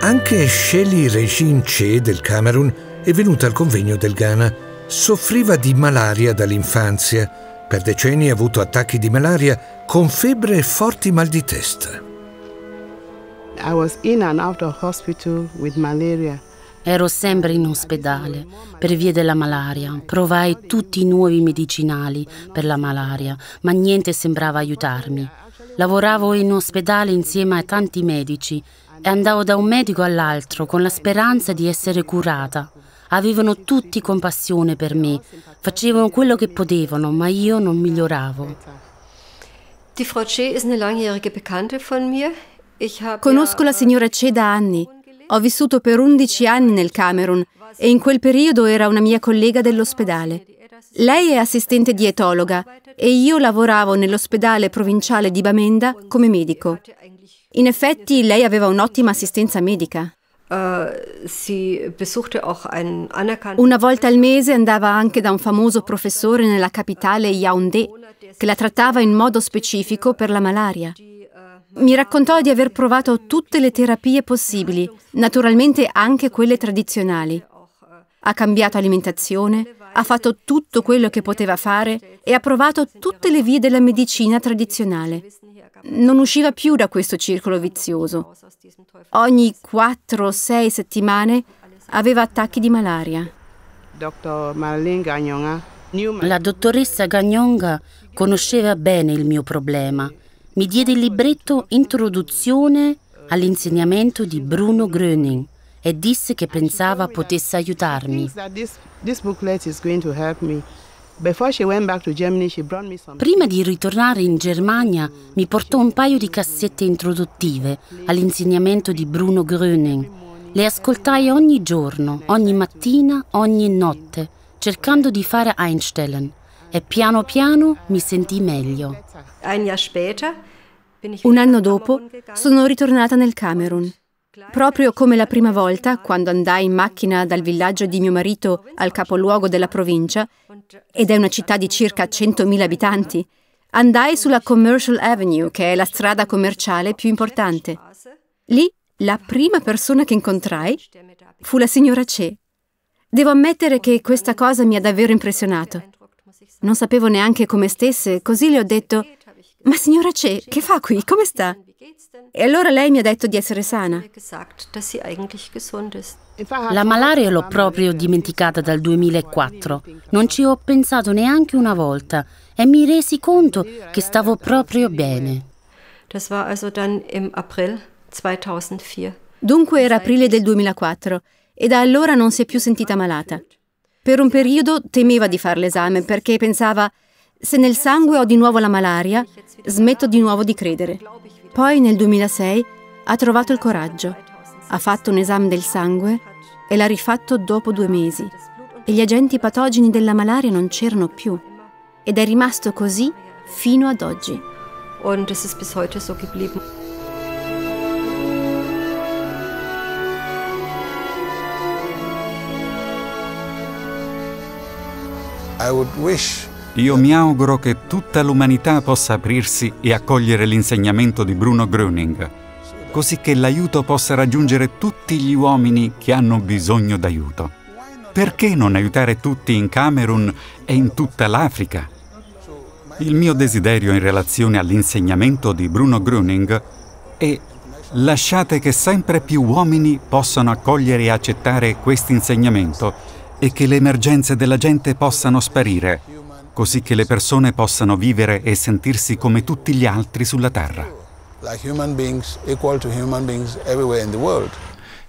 Anche Shelly Regine Che del Camerun è venuta al convegno del Ghana. Soffriva di malaria dall'infanzia. Per decenni ha avuto attacchi di malaria con febbre e forti mal di testa. I was in and out of hospital with malaria. Ero sempre in ospedale per via della malaria. Provai tutti i nuovi medicinali per la malaria, ma niente sembrava aiutarmi. Lavoravo in ospedale insieme a tanti medici e andavo da un medico all'altro con la speranza di essere curata. Avevano tutti compassione per me, facevano quello che potevano, ma io non miglioravo. Die Frau Che ist eine langjährige Bekannte von mir. Conosco la signora Che da anni. Ho vissuto per 11 anni nel Camerun e in quel periodo era una mia collega dell'ospedale. Lei è assistente dietologa e io lavoravo nell'ospedale provinciale di Bamenda come medico. In effetti lei aveva un'ottima assistenza medica. Una volta al mese andava anche da un famoso professore nella capitale Yaoundé che la trattava in modo specifico per la malaria. Mi raccontò di aver provato tutte le terapie possibili, naturalmente anche quelle tradizionali. Ha cambiato alimentazione, ha fatto tutto quello che poteva fare e ha provato tutte le vie della medicina tradizionale. Non usciva più da questo circolo vizioso. Ogni 4-6 settimane aveva attacchi di malaria. La dottoressa Gagnonga conosceva bene il mio problema mi diede il libretto Introduzione all'insegnamento di Bruno Gröning e disse che pensava potesse aiutarmi. Prima di ritornare in Germania mi portò un paio di cassette introduttive all'insegnamento di Bruno Gröning. Le ascoltai ogni giorno, ogni mattina, ogni notte, cercando di fare Einstellen e piano piano mi sentii meglio. Un anno dopo sono ritornata nel Camerun. Proprio come la prima volta, quando andai in macchina dal villaggio di mio marito al capoluogo della provincia, ed è una città di circa 100.000 abitanti, andai sulla Commercial Avenue, che è la strada commerciale più importante. Lì la prima persona che incontrai fu la signora Che. Devo ammettere che questa cosa mi ha davvero impressionato. Non sapevo neanche come stesse, così le ho detto Ma signora Ce, che fa qui? Come sta? E allora lei mi ha detto di essere sana. La malaria l'ho proprio dimenticata dal 2004. Non ci ho pensato neanche una volta e mi resi conto che stavo proprio bene. Dunque era aprile del 2004 e da allora non si è più sentita malata. Per un periodo temeva di fare l'esame perché pensava se nel sangue ho di nuovo la malaria, smetto di nuovo di credere. Poi nel 2006 ha trovato il coraggio, ha fatto un esame del sangue e l'ha rifatto dopo due mesi. E gli agenti patogeni della malaria non c'erano più. Ed è rimasto così fino ad oggi. Und es ist bis heute so geblieben. Io mi auguro che tutta l'umanità possa aprirsi e accogliere l'insegnamento di Bruno Gröning, così che l'aiuto possa raggiungere tutti gli uomini che hanno bisogno d'aiuto. Perché non aiutare tutti in Camerun e in tutta l'Africa? Il mio desiderio in relazione all'insegnamento di Bruno Gröning è lasciate che sempre più uomini possano accogliere e accettare questo insegnamento e che le emergenze della gente possano sparire, così che le persone possano vivere e sentirsi come tutti gli altri sulla Terra.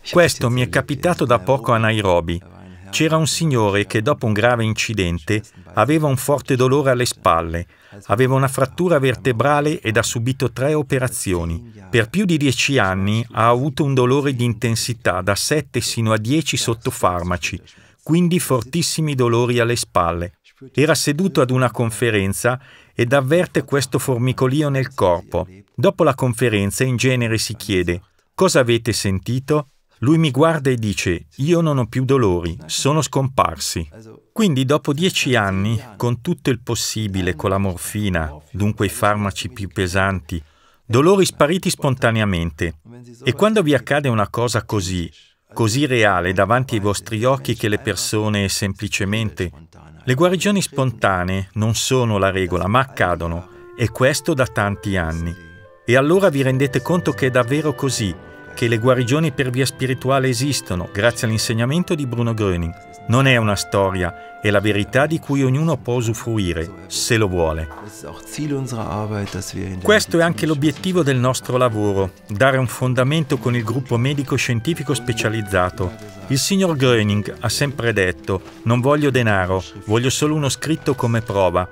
Questo mi è capitato da poco a Nairobi. C'era un signore che dopo un grave incidente aveva un forte dolore alle spalle, aveva una frattura vertebrale ed ha subito tre operazioni. Per più di dieci anni ha avuto un dolore di intensità da 7 sino a 10 sottofarmaci quindi fortissimi dolori alle spalle. Era seduto ad una conferenza ed avverte questo formicolio nel corpo. Dopo la conferenza in genere si chiede Cosa avete sentito? Lui mi guarda e dice Io non ho più dolori, sono scomparsi. Quindi dopo dieci anni, con tutto il possibile, con la morfina, dunque i farmaci più pesanti, dolori spariti spontaneamente. E quando vi accade una cosa così, così reale davanti ai vostri occhi che le persone semplicemente... Le guarigioni spontanee non sono la regola, ma accadono, e questo da tanti anni. E allora vi rendete conto che è davvero così, che le guarigioni per via spirituale esistono, grazie all'insegnamento di Bruno Gröning. Non è una storia, è la verità di cui ognuno può usufruire, se lo vuole. Questo è anche l'obiettivo del nostro lavoro, dare un fondamento con il gruppo medico-scientifico specializzato. Il signor Gröning ha sempre detto, non voglio denaro, voglio solo uno scritto come prova.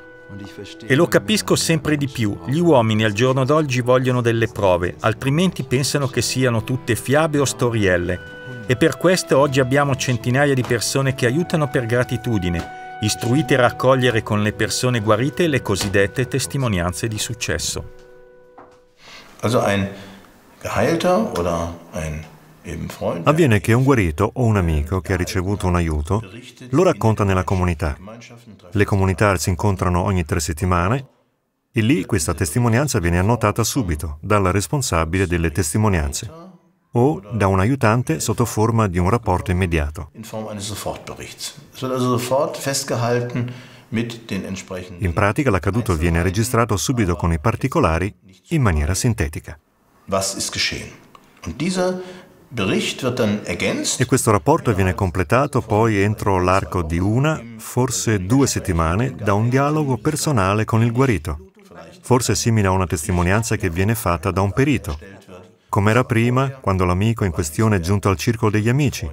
E lo capisco sempre di più, gli uomini al giorno d'oggi vogliono delle prove, altrimenti pensano che siano tutte fiabe o storielle. E per questo oggi abbiamo centinaia di persone che aiutano per gratitudine, istruite a raccogliere con le persone guarite le cosiddette testimonianze di successo. Also ein geheilter oder ein Avviene che un guarito o un amico che ha ricevuto un aiuto lo racconta nella comunità. Le comunità si incontrano ogni tre settimane e lì questa testimonianza viene annotata subito dal responsabile delle testimonianze o da un aiutante sotto forma di un rapporto immediato. In pratica l'accaduto viene registrato subito con i particolari in maniera sintetica. E questo rapporto viene completato poi entro l'arco di una, forse due settimane, da un dialogo personale con il guarito, forse simile a una testimonianza che viene fatta da un perito, come era prima quando l'amico in questione è giunto al circolo degli amici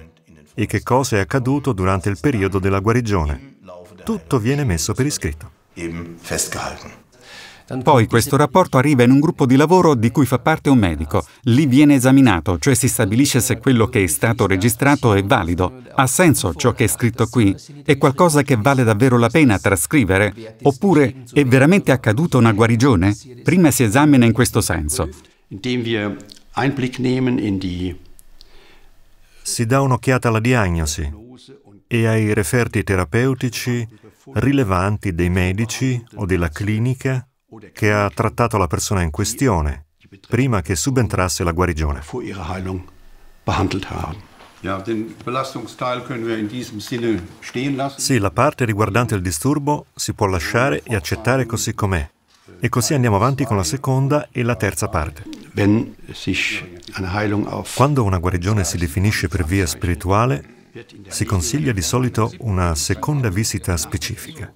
e che cosa è accaduto durante il periodo della guarigione. Tutto viene messo per iscritto. Poi questo rapporto arriva in un gruppo di lavoro di cui fa parte un medico. Lì viene esaminato, cioè si stabilisce se quello che è stato registrato è valido. Ha senso ciò che è scritto qui? È qualcosa che vale davvero la pena trascrivere? Oppure è veramente accaduta una guarigione? Prima si esamina in questo senso. Si dà un'occhiata alla diagnosi e ai referti terapeutici rilevanti dei medici o della clinica che ha trattato la persona in questione prima che subentrasse la guarigione. Sì, la parte riguardante il disturbo si può lasciare e accettare così com'è. E così andiamo avanti con la seconda e la terza parte. Quando una guarigione si definisce per via spirituale, si consiglia di solito una seconda visita specifica,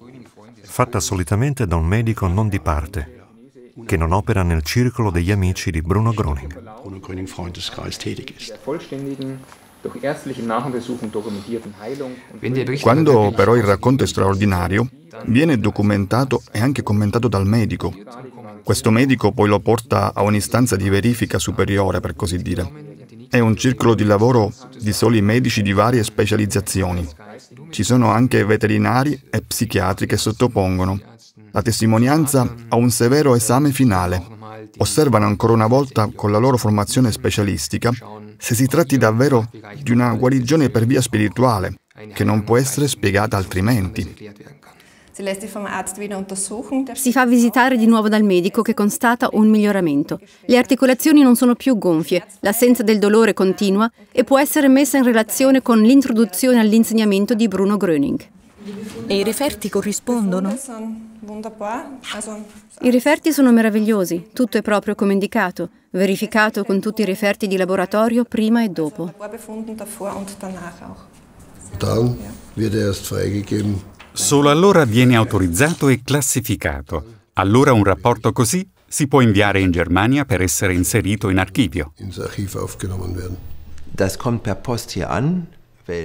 fatta solitamente da un medico non di parte, che non opera nel circolo degli amici di Bruno Groning. Quando però il racconto è straordinario, viene documentato e anche commentato dal medico. Questo medico poi lo porta a un'istanza di verifica superiore, per così dire. È un circolo di lavoro di soli medici di varie specializzazioni. Ci sono anche veterinari e psichiatri che sottopongono la testimonianza a un severo esame finale. Osservano ancora una volta con la loro formazione specialistica se si tratti davvero di una guarigione per via spirituale, che non può essere spiegata altrimenti. Si fa visitare di nuovo dal medico che constata un miglioramento. Le articolazioni non sono più gonfie, l'assenza del dolore continua e può essere messa in relazione con l'introduzione all'insegnamento di Bruno Gröning. E i referti corrispondono? I referti sono meravigliosi, tutto è proprio come indicato, verificato con tutti i referti di laboratorio prima e dopo. Solo allora viene autorizzato e classificato. Allora un rapporto così si può inviare in Germania per essere inserito in archivio. Das kommt per Post hier an.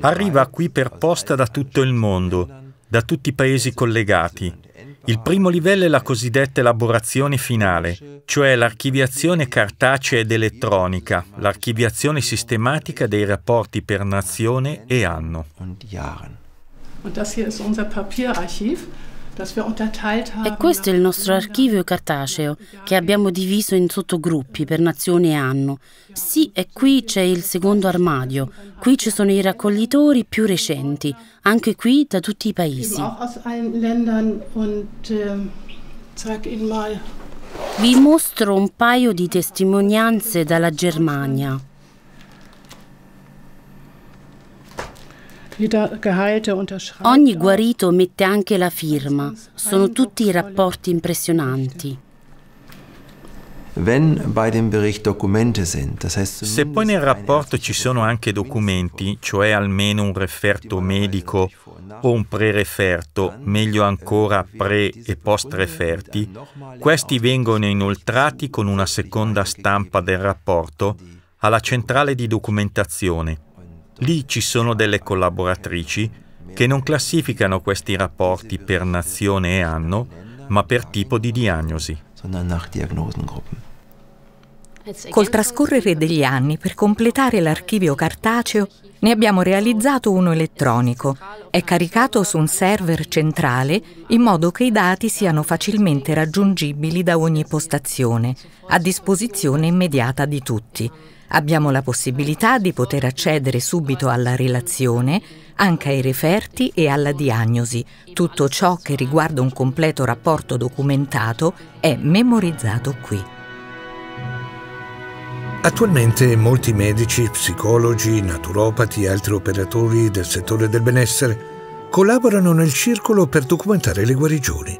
Arriva qui per posta da tutto il mondo, da tutti i paesi collegati. Il primo livello è la cosiddetta elaborazione finale, cioè l'archiviazione cartacea ed elettronica, l'archiviazione sistematica dei rapporti per nazione e anno. Und das hier ist unser Papierarchiv, E questo è il nostro archivio cartaceo che abbiamo diviso in sottogruppi per nazione e anno. Sì, e qui c'è il secondo armadio. Qui ci sono i raccoglitori più recenti, anche qui da tutti i paesi. Ähm. Vi mostro un paio di testimonianze dalla Germania. Ogni guarito mette anche la firma. Sono tutti rapporti impressionanti. Se poi nel rapporto ci sono anche documenti, cioè almeno un referto medico o un pre-referto, meglio ancora pre- e post-referti, questi vengono inoltrati con una seconda stampa del rapporto alla centrale di documentazione. Lì ci sono delle collaboratrici che non classificano questi rapporti per nazione e anno, ma per tipo di diagnosi. Col trascorrere degli anni, per completare l'archivio cartaceo, ne abbiamo realizzato uno elettronico. È caricato su un server centrale in modo che i dati siano facilmente raggiungibili da ogni postazione, a disposizione immediata di tutti. Abbiamo la possibilità di poter accedere subito alla relazione, anche ai referti e alla diagnosi. Tutto ciò che riguarda un completo rapporto documentato è memorizzato qui. Attualmente molti medici, psicologi, naturopati e altri operatori del settore del benessere collaborano nel circolo per documentare le guarigioni.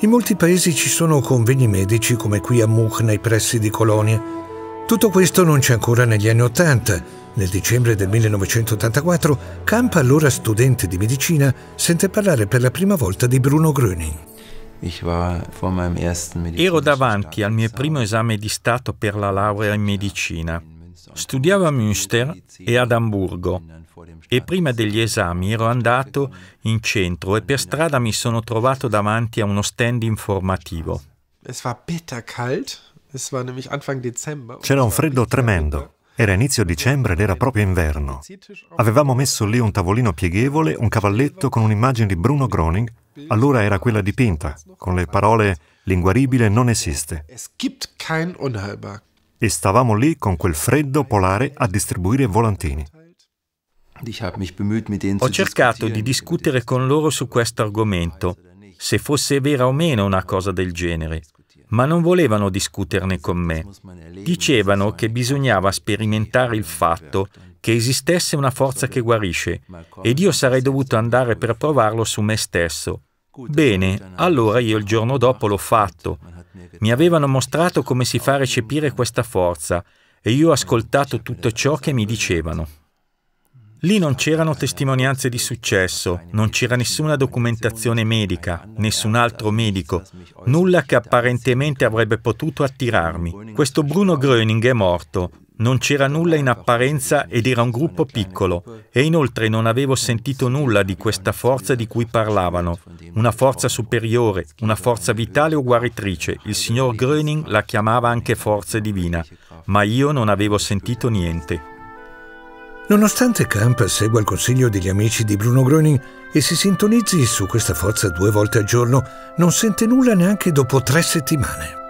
In molti paesi ci sono convegni medici come qui a Much nei pressi di Colonia. Tutto questo non c'è ancora negli anni Ottanta. Nel dicembre del 1984 Camp, allora studente di medicina, sente parlare per la prima volta di Bruno Gröning. Ero davanti al mio primo esame di Stato per la laurea in medicina. Studiavo a Münster e ad Amburgo e prima degli esami ero andato in centro e per strada mi sono trovato davanti a uno stand informativo. Es war bitterkalt. C'era un freddo tremendo. Era inizio dicembre ed era proprio inverno. Avevamo messo lì un tavolino pieghevole, un cavalletto con un'immagine di Bruno Groning, allora era quella dipinta, con le parole l'inguaribile non esiste. E stavamo lì con quel freddo polare a distribuire volantini. Ho cercato di discutere con loro su questo argomento, se fosse vera o meno una cosa del genere, ma non volevano discuterne con me. Dicevano che bisognava sperimentare il fatto che esistesse una forza che guarisce ed io sarei dovuto andare per provarlo su me stesso. Bene, allora io il giorno dopo l'ho fatto. Mi avevano mostrato come si fa a recepire questa forza e io ho ascoltato tutto ciò che mi dicevano. Lì non c'erano testimonianze di successo, non c'era nessuna documentazione medica, nessun altro medico, nulla che apparentemente avrebbe potuto attirarmi. Questo Bruno Gröning è morto, non c'era nulla in apparenza ed era un gruppo piccolo e inoltre non avevo sentito nulla di questa forza di cui parlavano, una forza superiore, una forza vitale o guaritrice. Il signor Gröning la chiamava anche forza divina, ma io non avevo sentito niente. Nonostante Camp segua il consiglio degli amici di Bruno Gröning e si sintonizzi su questa forza due volte al giorno, non sente nulla neanche dopo tre settimane.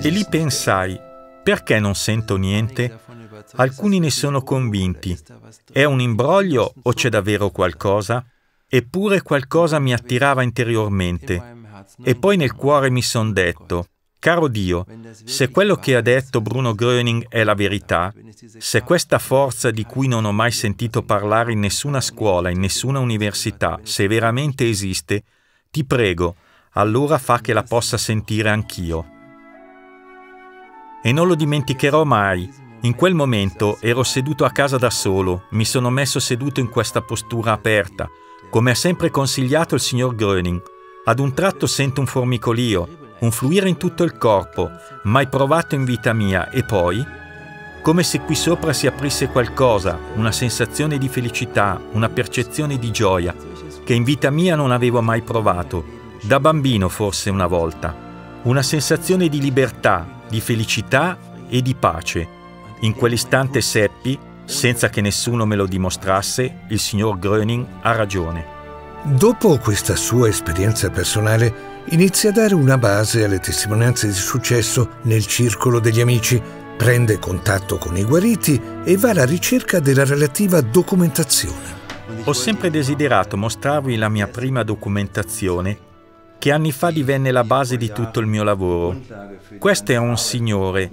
E lì pensai, perché non sento niente? Alcuni ne sono convinti. È un imbroglio o c'è davvero qualcosa? Eppure qualcosa mi attirava interiormente. E poi nel cuore mi son detto, Caro Dio, se quello che ha detto Bruno Gröning è la verità, se questa forza di cui non ho mai sentito parlare in nessuna scuola, in nessuna università, se veramente esiste, ti prego, allora fa che la possa sentire anch'io. E non lo dimenticherò mai. In quel momento ero seduto a casa da solo, mi sono messo seduto in questa postura aperta, come ha sempre consigliato il signor Gröning. Ad un tratto sento un formicolio, un fluire in tutto il corpo, mai provato in vita mia, e poi, come se qui sopra si aprisse qualcosa, una sensazione di felicità, una percezione di gioia, che in vita mia non avevo mai provato, da bambino forse una volta, una sensazione di libertà, di felicità e di pace. In quell'istante seppi, senza che nessuno me lo dimostrasse, il signor Gröning ha ragione. Dopo questa sua esperienza personale, inizia a dare una base alle testimonianze di successo nel circolo degli amici, prende contatto con i guariti e va alla ricerca della relativa documentazione. Ho sempre desiderato mostrarvi la mia prima documentazione che anni fa divenne la base di tutto il mio lavoro. Questo è un signore.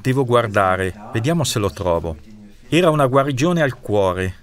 Devo guardare, vediamo se lo trovo. Era una guarigione al cuore.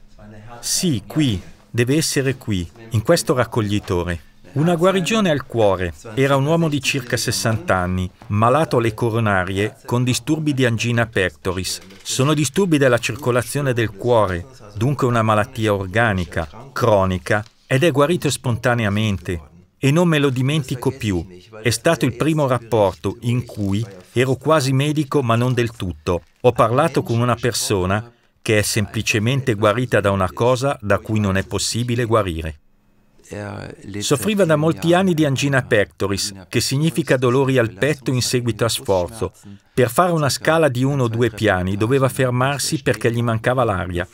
Sì, qui, deve essere qui, in questo raccoglitore. Una guarigione al cuore. Era un uomo di circa 60 anni, malato alle coronarie con disturbi di angina pectoris. Sono disturbi della circolazione del cuore, dunque una malattia organica, cronica, ed è guarito spontaneamente. E non me lo dimentico più. È stato il primo rapporto in cui ero quasi medico ma non del tutto. Ho parlato con una persona che è semplicemente guarita da una cosa da cui non è possibile guarire. Soffriva da molti anni di angina pectoris, che significa dolori al petto in seguito a sforzo. Per fare una scala di uno o due piani doveva fermarsi perché gli mancava l'aria.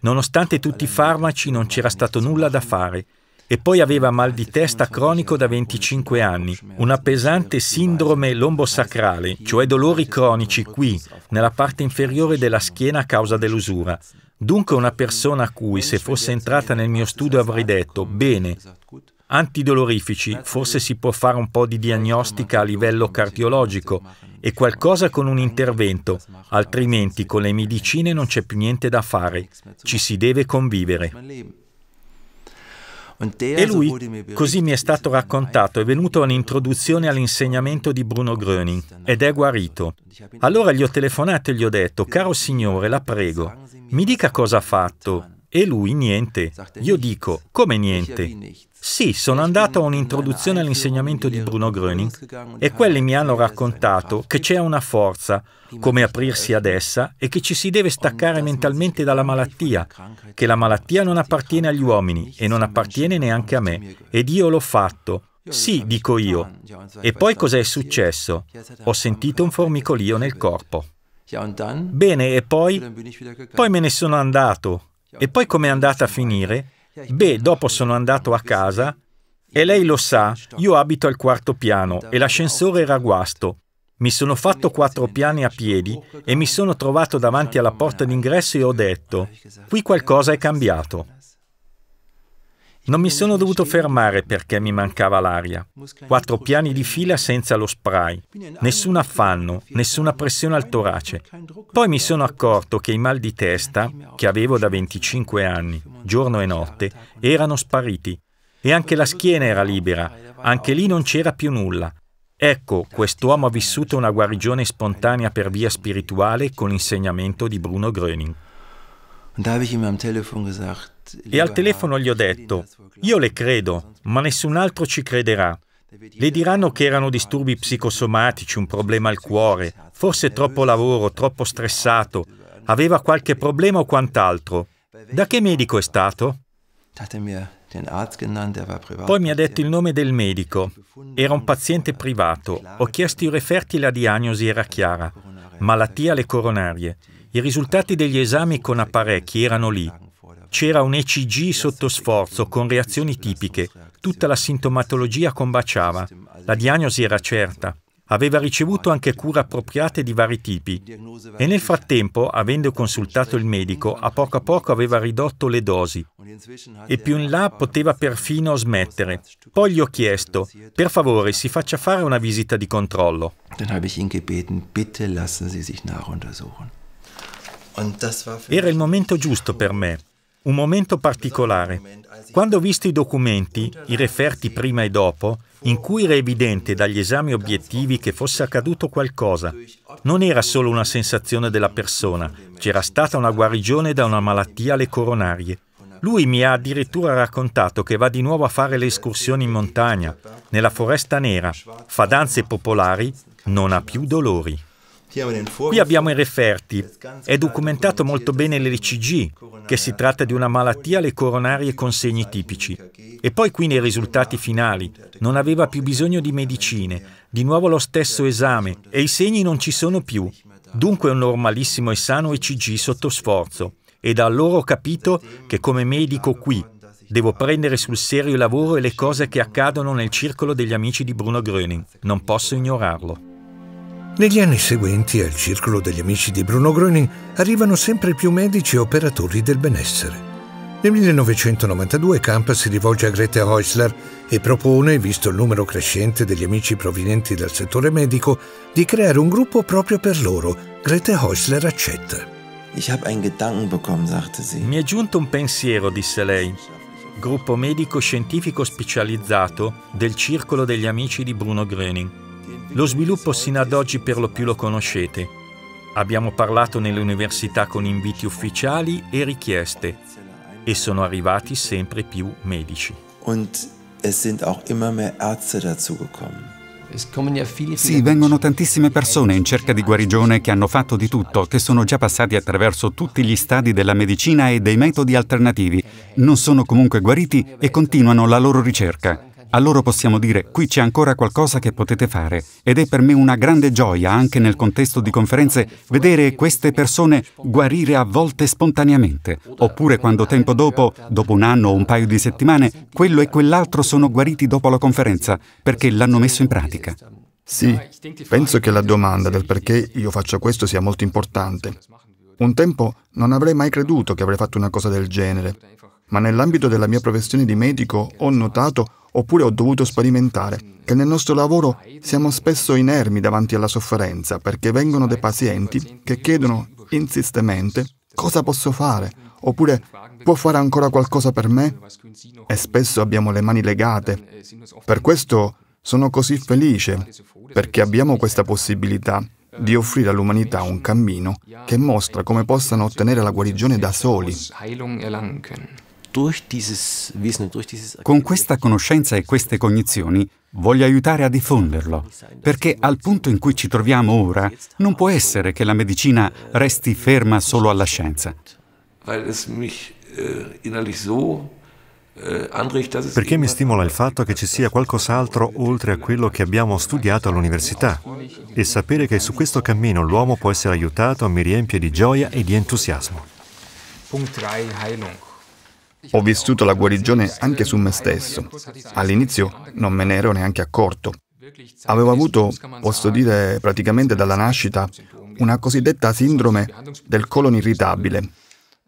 Nonostante tutti i farmaci non c'era stato nulla da fare. E poi aveva mal di testa cronico da 25 anni, una pesante sindrome lombosacrale, cioè dolori cronici qui, nella parte inferiore della schiena a causa dell'usura. Dunque una persona a cui se fosse entrata nel mio studio avrei detto, bene, antidolorifici, forse si può fare un po' di diagnostica a livello cardiologico e qualcosa con un intervento, altrimenti con le medicine non c'è più niente da fare, ci si deve convivere. E lui, così mi è stato raccontato, è venuto a un'introduzione all'insegnamento di Bruno Gröning ed è guarito. Allora gli ho telefonato e gli ho detto, caro signore, la prego, mi dica cosa ha fatto. E lui niente. Io dico, come niente? Sì, sono andato a un'introduzione all'insegnamento di Bruno Gröning e quelli mi hanno raccontato che c'è una forza, come aprirsi ad essa e che ci si deve staccare mentalmente dalla malattia, che la malattia non appartiene agli uomini e non appartiene neanche a me. Ed io l'ho fatto. Sì, dico io. E poi cos'è successo? Ho sentito un formicolio nel corpo. Bene, e poi? Poi me ne sono andato. E poi com'è andata a finire? Beh, dopo sono andato a casa e lei lo sa, io abito al quarto piano e l'ascensore era guasto. Mi sono fatto quattro piani a piedi e mi sono trovato davanti alla porta d'ingresso e ho detto, qui qualcosa è cambiato. Non mi sono dovuto fermare perché mi mancava l'aria. Quattro piani di fila senza lo spray. Nessun affanno, nessuna pressione al torace. Poi mi sono accorto che i mal di testa, che avevo da 25 anni, giorno e notte, erano spariti. E anche la schiena era libera. Anche lì non c'era più nulla. Ecco, quest'uomo ha vissuto una guarigione spontanea per via spirituale con l'insegnamento di Bruno Gröning. E al telefono gli ho detto, io le credo, ma nessun altro ci crederà. Le diranno che erano disturbi psicosomatici, un problema al cuore, forse troppo lavoro, troppo stressato, aveva qualche problema o quant'altro. Da che medico è stato? Poi mi ha detto il nome del medico. Era un paziente privato. Ho chiesto i referti e la diagnosi era chiara. Malattia alle coronarie. I risultati degli esami con apparecchi erano lì. C'era un ECG sotto sforzo con reazioni tipiche. Tutta la sintomatologia combaciava. La diagnosi era certa. Aveva ricevuto anche cure appropriate di vari tipi e nel frattempo, avendo consultato il medico, a poco a poco aveva ridotto le dosi e più in là poteva perfino smettere. Poi gli ho chiesto, per favore, si faccia fare una visita di controllo. Era il momento giusto per me un momento particolare. Quando ho visto i documenti, i referti prima e dopo, in cui era evidente dagli esami obiettivi che fosse accaduto qualcosa, non era solo una sensazione della persona, c'era stata una guarigione da una malattia alle coronarie. Lui mi ha addirittura raccontato che va di nuovo a fare le escursioni in montagna, nella foresta nera, fa danze popolari, non ha più dolori. Qui abbiamo i referti. È documentato molto bene l'ECG, che si tratta di una malattia alle coronarie con segni tipici. E poi qui nei risultati finali. Non aveva più bisogno di medicine. Di nuovo lo stesso esame. E i segni non ci sono più. Dunque un normalissimo e sano ECG sotto sforzo. E da allora ho capito che come medico qui devo prendere sul serio il lavoro e le cose che accadono nel circolo degli amici di Bruno Gröning. Non posso ignorarlo. Negli anni seguenti al circolo degli amici di Bruno Gröning arrivano sempre più medici e operatori del benessere. Nel 1992 Camp si rivolge a Grete Häusler e propone, visto il numero crescente degli amici provenienti dal settore medico, di creare un gruppo proprio per loro. Grete Häusler accetta. Mi è giunto un pensiero, disse lei. Gruppo medico scientifico specializzato del circolo degli amici di Bruno Gröning. Lo sviluppo sino ad oggi per lo più lo conoscete. Abbiamo parlato nelle università con inviti ufficiali e richieste e sono arrivati sempre più medici. Und es sind auch immer mehr Ärzte dazugekommen. Sì, vengono tantissime persone in cerca di guarigione che hanno fatto di tutto, che sono già passati attraverso tutti gli stadi della medicina e dei metodi alternativi, non sono comunque guariti e continuano la loro ricerca a loro possiamo dire qui c'è ancora qualcosa che potete fare ed è per me una grande gioia anche nel contesto di conferenze vedere queste persone guarire a volte spontaneamente, oppure quando tempo dopo, dopo un anno o un paio di settimane, quello e quell'altro sono guariti dopo la conferenza perché l'hanno messo in pratica. Sì, penso che la domanda del perché io faccio questo sia molto importante. Un tempo non avrei mai creduto che avrei fatto una cosa del genere, ma nell'ambito della mia professione di medico ho notato oppure ho dovuto sperimentare che nel nostro lavoro siamo spesso inermi davanti alla sofferenza perché vengono dei pazienti che chiedono insistentemente cosa posso fare oppure può fare ancora qualcosa per me e spesso abbiamo le mani legate. Per questo sono così felice perché abbiamo questa possibilità di offrire all'umanità un cammino che mostra come possano ottenere la guarigione da soli. Con questa conoscenza e queste cognizioni voglio aiutare a diffonderlo, perché al punto in cui ci troviamo ora non può essere che la medicina resti ferma solo alla scienza. Perché mi stimola il fatto che ci sia qualcos'altro oltre a quello che abbiamo studiato all'università e sapere che su questo cammino l'uomo può essere aiutato mi riempie di gioia e di entusiasmo. Punkt 3, Heilung. Ho vissuto la guarigione anche su me stesso. All'inizio non me ne ero neanche accorto. Avevo avuto, posso dire praticamente dalla nascita, una cosiddetta sindrome del colon irritabile.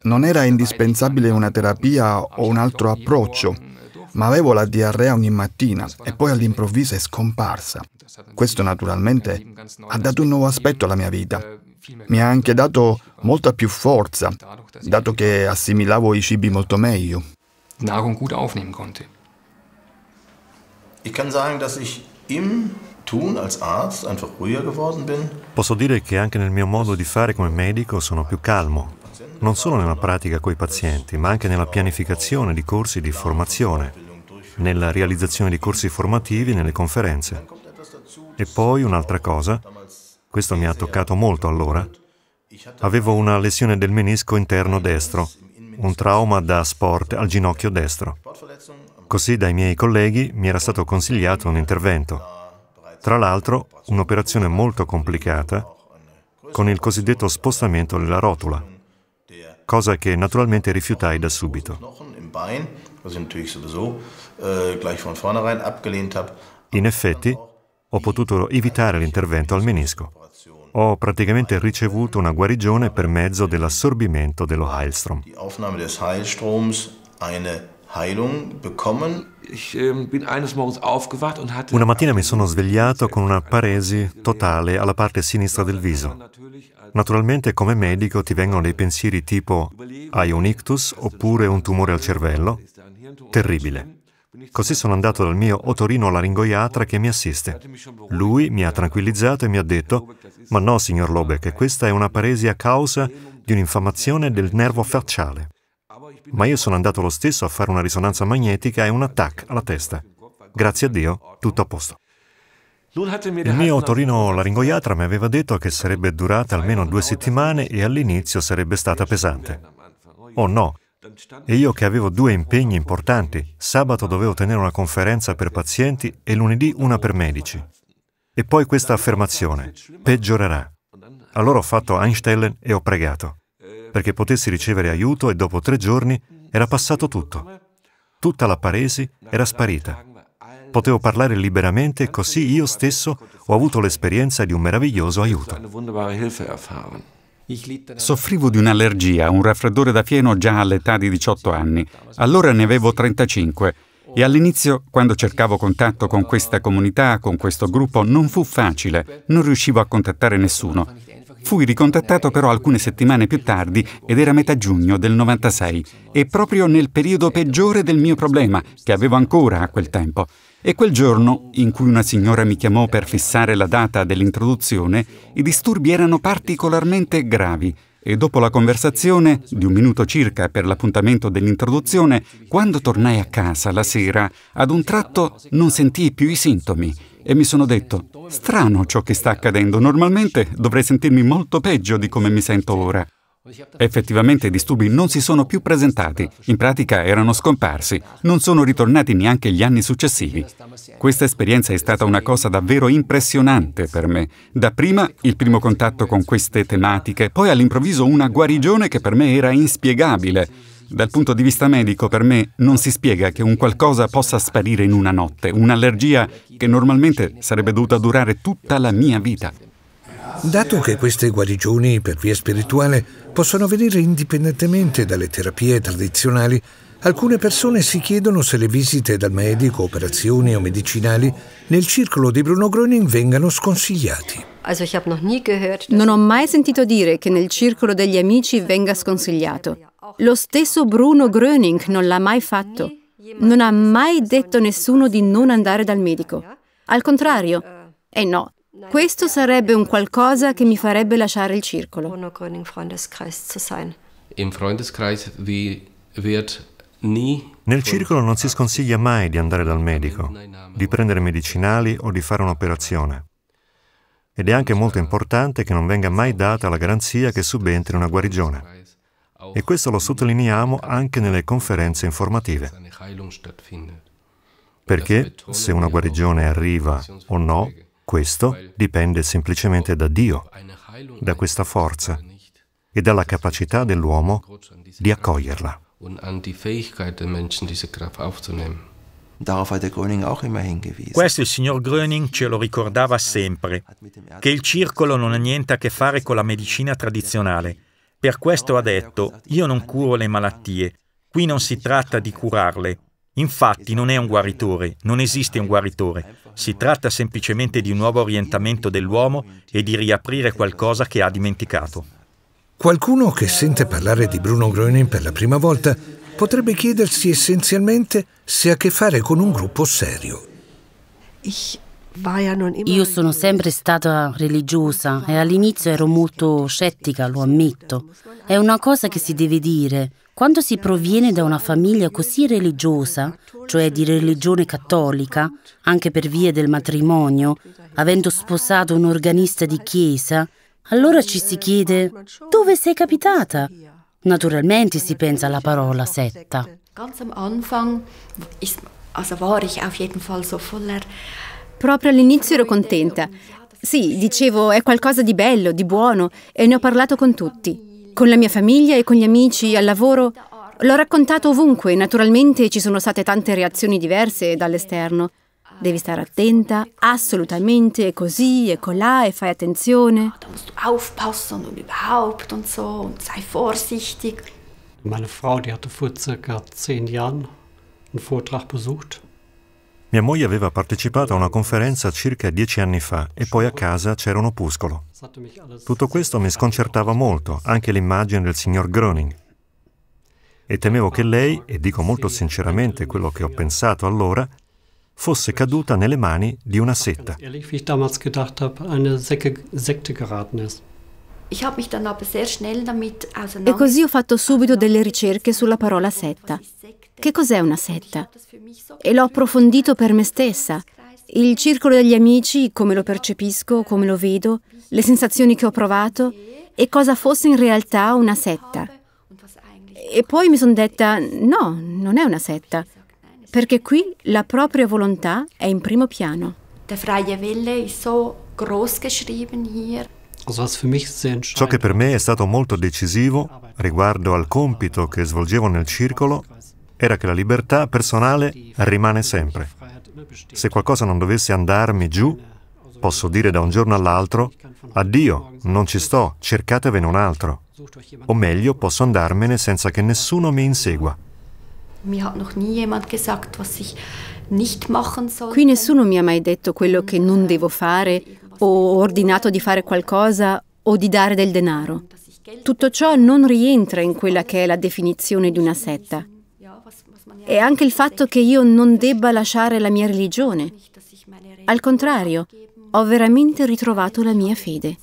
Non era indispensabile una terapia o un altro approccio, ma avevo la diarrea ogni mattina e poi all'improvviso è scomparsa. Questo naturalmente ha dato un nuovo aspetto alla mia vita. Mi ha anche dato molta più forza, dato che assimilavo i cibi molto meglio. Nahrung gut aufnehmen konnte. Ich kann sagen, dass ich im Posso dire che anche nel mio modo di fare come medico sono più calmo, non solo nella pratica coi pazienti, ma anche nella pianificazione di corsi di formazione, nella realizzazione di corsi formativi nelle conferenze. E poi un'altra cosa, questo mi ha toccato molto allora, avevo una lesione del menisco interno destro, un trauma da sport al ginocchio destro. Così dai miei colleghi mi era stato consigliato un intervento. Tra l'altro, un'operazione molto complicata con il cosiddetto spostamento della rotula, cosa che naturalmente rifiutai da subito. In effetti, ho potuto evitare l'intervento al menisco. Ho praticamente ricevuto una guarigione per mezzo dell'assorbimento dello Heilstrom. Una mattina mi sono svegliato con una paresi totale alla parte sinistra del viso. Naturalmente come medico ti vengono dei pensieri tipo hai un ictus oppure un tumore al cervello? Terribile. Così sono andato dal mio otorino laringoiatra che mi assiste. Lui mi ha tranquillizzato e mi ha detto ma no, signor Lobeck, questa è una paresi a causa di un'infammazione del nervo facciale ma io sono andato lo stesso a fare una risonanza magnetica e un attack alla testa. Grazie a Dio, tutto a posto. Il mio Torino laringoiatra mi aveva detto che sarebbe durata almeno due settimane e all'inizio sarebbe stata pesante. Oh no! E io che avevo due impegni importanti, sabato dovevo tenere una conferenza per pazienti e lunedì una per medici. E poi questa affermazione, peggiorerà. Allora ho fatto Einstein e ho pregato perché potessi ricevere aiuto e dopo tre giorni era passato tutto. Tutta la paresi era sparita. Potevo parlare liberamente e così io stesso ho avuto l'esperienza di un meraviglioso aiuto. Soffrivo di un'allergia, un raffreddore da fieno già all'età di 18 anni. Allora ne avevo 35 e all'inizio, quando cercavo contatto con questa comunità, con questo gruppo, non fu facile, non riuscivo a contattare nessuno. Fui ricontattato però alcune settimane più tardi ed era metà giugno del 96 e proprio nel periodo peggiore del mio problema, che avevo ancora a quel tempo. E quel giorno, in cui una signora mi chiamò per fissare la data dell'introduzione, i disturbi erano particolarmente gravi e dopo la conversazione, di un minuto circa per l'appuntamento dell'introduzione, quando tornai a casa la sera, ad un tratto non sentii più i sintomi e mi sono detto, strano ciò che sta accadendo, normalmente dovrei sentirmi molto peggio di come mi sento ora. Effettivamente i disturbi non si sono più presentati, in pratica erano scomparsi, non sono ritornati neanche gli anni successivi. Questa esperienza è stata una cosa davvero impressionante per me. Dapprima il primo contatto con queste tematiche, poi all'improvviso una guarigione che per me era inspiegabile. Dal punto di vista medico, per me non si spiega che un qualcosa possa sparire in una notte, un'allergia che normalmente sarebbe dovuta durare tutta la mia vita. Dato che queste guarigioni per via spirituale possono avvenire indipendentemente dalle terapie tradizionali, alcune persone si chiedono se le visite dal medico, operazioni o medicinali nel circolo di Bruno Gröning vengano sconsigliati. Non ho mai sentito dire che nel circolo degli amici venga sconsigliato. Lo stesso Bruno Gröning non l'ha mai fatto. Non ha mai detto nessuno di non andare dal medico. Al contrario. E eh no, questo sarebbe un qualcosa che mi farebbe lasciare il circolo. Nel circolo non si sconsiglia mai di andare dal medico, di prendere medicinali o di fare un'operazione. Ed è anche molto importante che non venga mai data la garanzia che subentri una guarigione. E questo lo sottolineiamo anche nelle conferenze informative. Perché se una guarigione arriva o no, questo dipende semplicemente da Dio, da questa forza e dalla capacità dell'uomo di accoglierla. Questo il signor Gröning ce lo ricordava sempre, che il circolo non ha niente a che fare con la medicina tradizionale, per questo ha detto, io non curo le malattie, qui non si tratta di curarle. Infatti non è un guaritore, non esiste un guaritore, si tratta semplicemente di un nuovo orientamento dell'uomo e di riaprire qualcosa che ha dimenticato. Qualcuno che sente parlare di Bruno Gröning per la prima volta potrebbe chiedersi essenzialmente se ha a che fare con un gruppo serio. Io sono sempre stata religiosa e all'inizio ero molto scettica, lo ammetto. È una cosa che si deve dire. Quando si proviene da una famiglia così religiosa, cioè di religione cattolica, anche per via del matrimonio, avendo sposato un organista di chiesa, allora ci si chiede dove sei capitata? Naturalmente si pensa alla parola setta. Proprio all'inizio ero contenta. Sì, dicevo, è qualcosa di bello, di buono, e ne ho parlato con tutti. Con la mia famiglia e con gli amici, al lavoro. L'ho raccontato ovunque, naturalmente ci sono state tante reazioni diverse dall'esterno. Devi stare attenta, assolutamente, così, e colà, e fai attenzione. Du aufpassen und überhaupt und so und sei vorsichtig. Meine Frau, die hatte vor circa zehn Jahren einen Vortrag besucht mia moglie aveva partecipato a una conferenza circa dieci anni fa e poi a casa c'era un opuscolo. Tutto questo mi sconcertava molto, anche l'immagine del signor Groening. E temevo che lei, e dico molto sinceramente quello che ho pensato allora, fosse caduta nelle mani di una setta. E così ho fatto subito delle ricerche sulla parola setta. Che cos'è una setta? E l'ho approfondito per me stessa. Il circolo degli amici, come lo percepisco, come lo vedo, le sensazioni che ho provato e cosa fosse in realtà una setta. E poi mi sono detta, no, non è una setta, perché qui la propria volontà è in primo piano. Der freie Wille ist so groß geschrieben hier. Ciò che per me è stato molto decisivo riguardo al compito che svolgevo nel circolo era che la libertà personale rimane sempre. Se qualcosa non dovesse andarmi giù, posso dire da un giorno all'altro, addio, non ci sto, cercatevene un altro. O meglio, posso andarmene senza che nessuno mi insegua. Qui nessuno mi ha mai detto quello che non devo fare o ordinato di fare qualcosa o di dare del denaro. Tutto ciò non rientra in quella che è la definizione di una setta e anche il fatto che io non debba lasciare la mia religione. Al contrario, ho veramente ritrovato la mia fede.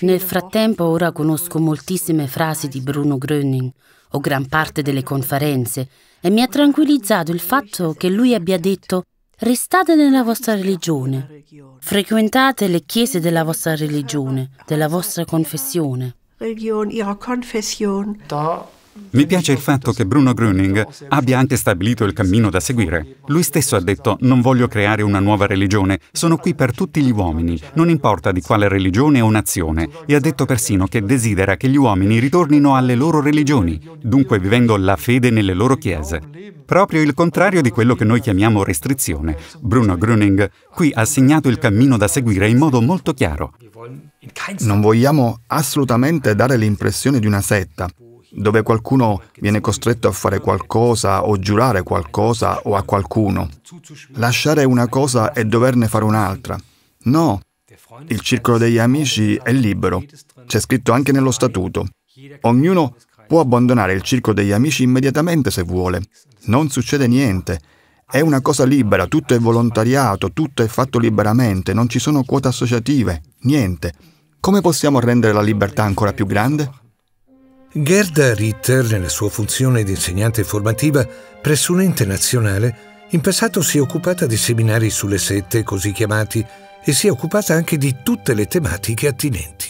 Nel frattempo ora conosco moltissime frasi di Bruno Gröning o gran parte delle conferenze e mi ha tranquillizzato il fatto che lui abbia detto restate nella vostra religione, frequentate le chiese della vostra religione, della vostra confessione. Religion, ihrer Konfession. Mi piace il fatto che Bruno Gröning abbia anche stabilito il cammino da seguire. Lui stesso ha detto non voglio creare una nuova religione, sono qui per tutti gli uomini, non importa di quale religione o nazione, e ha detto persino che desidera che gli uomini ritornino alle loro religioni, dunque vivendo la fede nelle loro chiese. Proprio il contrario di quello che noi chiamiamo restrizione. Bruno Gröning qui ha segnato il cammino da seguire in modo molto chiaro. Non vogliamo assolutamente dare l'impressione di una setta, dove qualcuno viene costretto a fare qualcosa o giurare qualcosa o a qualcuno. Lasciare una cosa e doverne fare un'altra. No, il circolo degli amici è libero. C'è scritto anche nello statuto. Ognuno può abbandonare il circolo degli amici immediatamente se vuole. Non succede niente. È una cosa libera, tutto è volontariato, tutto è fatto liberamente, non ci sono quote associative, niente. Come possiamo rendere la libertà ancora più grande? Gerda Ritter, nella sua funzione di insegnante formativa presso un ente nazionale, in passato si è occupata di seminari sulle sette, così chiamati, e si è occupata anche di tutte le tematiche attinenti.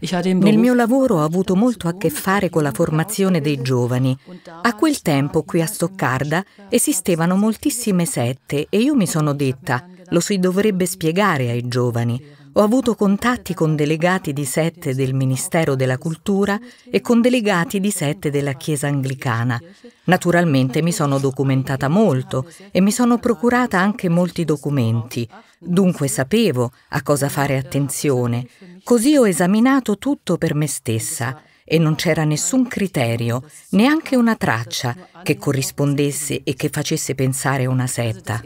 Nel mio lavoro ho avuto molto a che fare con la formazione dei giovani. A quel tempo qui a Stoccarda esistevano moltissime sette e io mi sono detta lo si dovrebbe spiegare ai giovani. Ho avuto contatti con delegati di sette del Ministero della Cultura e con delegati di sette della Chiesa Anglicana. Naturalmente mi sono documentata molto e mi sono procurata anche molti documenti. Dunque sapevo a cosa fare attenzione. Così ho esaminato tutto per me stessa e non c'era nessun criterio, neanche una traccia che corrispondesse e che facesse pensare a una setta.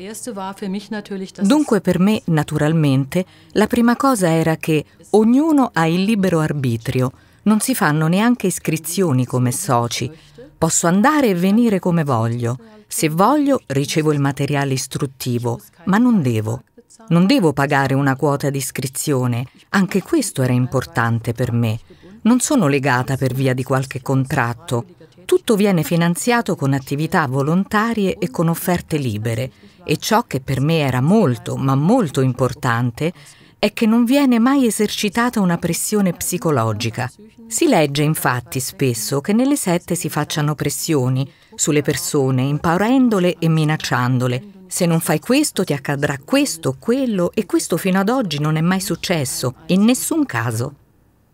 Dunque per me, naturalmente, la prima cosa era che ognuno ha il libero arbitrio, Non si fanno neanche iscrizioni come soci. Posso andare e venire come voglio. Se voglio, ricevo il materiale istruttivo, ma non devo. Non devo pagare una quota di iscrizione. Anche questo era importante per me. Non sono legata per via di qualche contratto. Tutto viene finanziato con attività volontarie e con offerte libere. E ciò che per me era molto, ma molto importante, è che non viene mai esercitata una pressione psicologica. Si legge infatti spesso che nelle sette si facciano pressioni sulle persone, impaurendole e minacciandole. Se non fai questo ti accadrà questo, quello e questo fino ad oggi non è mai successo, in nessun caso.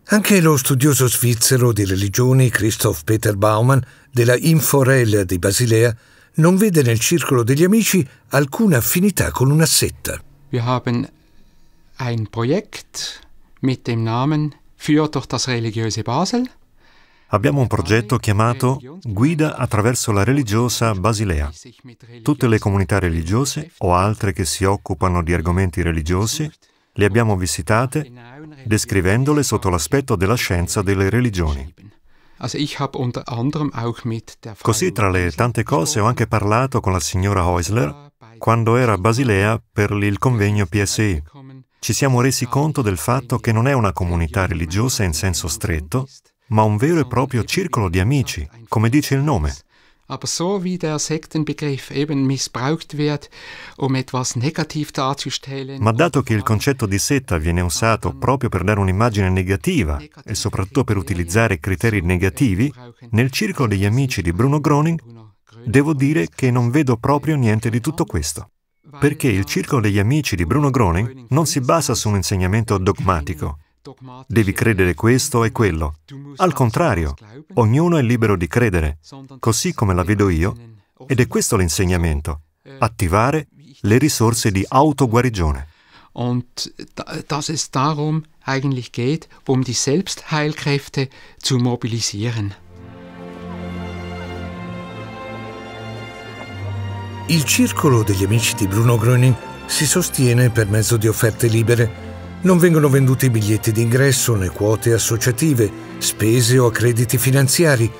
Anche lo studioso svizzero di religioni Christoph Peter Baumann della Inforel di Basilea non vede nel circolo degli amici alcuna affinità con una setta. Wir haben ein Projekt mit dem Namen Für durch das religiöse Basel. Abbiamo un progetto chiamato Guida attraverso la religiosa Basilea. Tutte le comunità religiose o altre che si occupano di argomenti religiosi le abbiamo visitate descrivendole sotto l'aspetto della scienza delle religioni. Così tra le tante cose ho anche parlato con la signora Heusler quando era a Basilea per il convegno PSI. Ci siamo resi conto del fatto che non è una comunità religiosa in senso stretto, ma un vero e proprio circolo di amici, come dice il nome. Aber so wie der Sektenbegriff eben missbraucht wird, um etwas negativ darzustellen. Ma dato che il concetto di setta viene usato proprio per dare un'immagine negativa e soprattutto per utilizzare criteri negativi, nel circolo degli amici di Bruno Groning devo dire che non vedo proprio niente di tutto questo. Perché il circolo degli amici di Bruno Groning non si basa su un insegnamento dogmatico, Devi credere questo e quello. Al contrario, ognuno è libero di credere, così come la vedo io, ed è questo l'insegnamento, attivare le risorse di autoguarigione. Und dass es darum eigentlich geht, um die Selbstheilkräfte zu mobilisieren. Il circolo degli amici di Bruno Gröning si sostiene per mezzo di offerte libere non vengono venduti biglietti d'ingresso né quote associative, spese o crediti finanziari.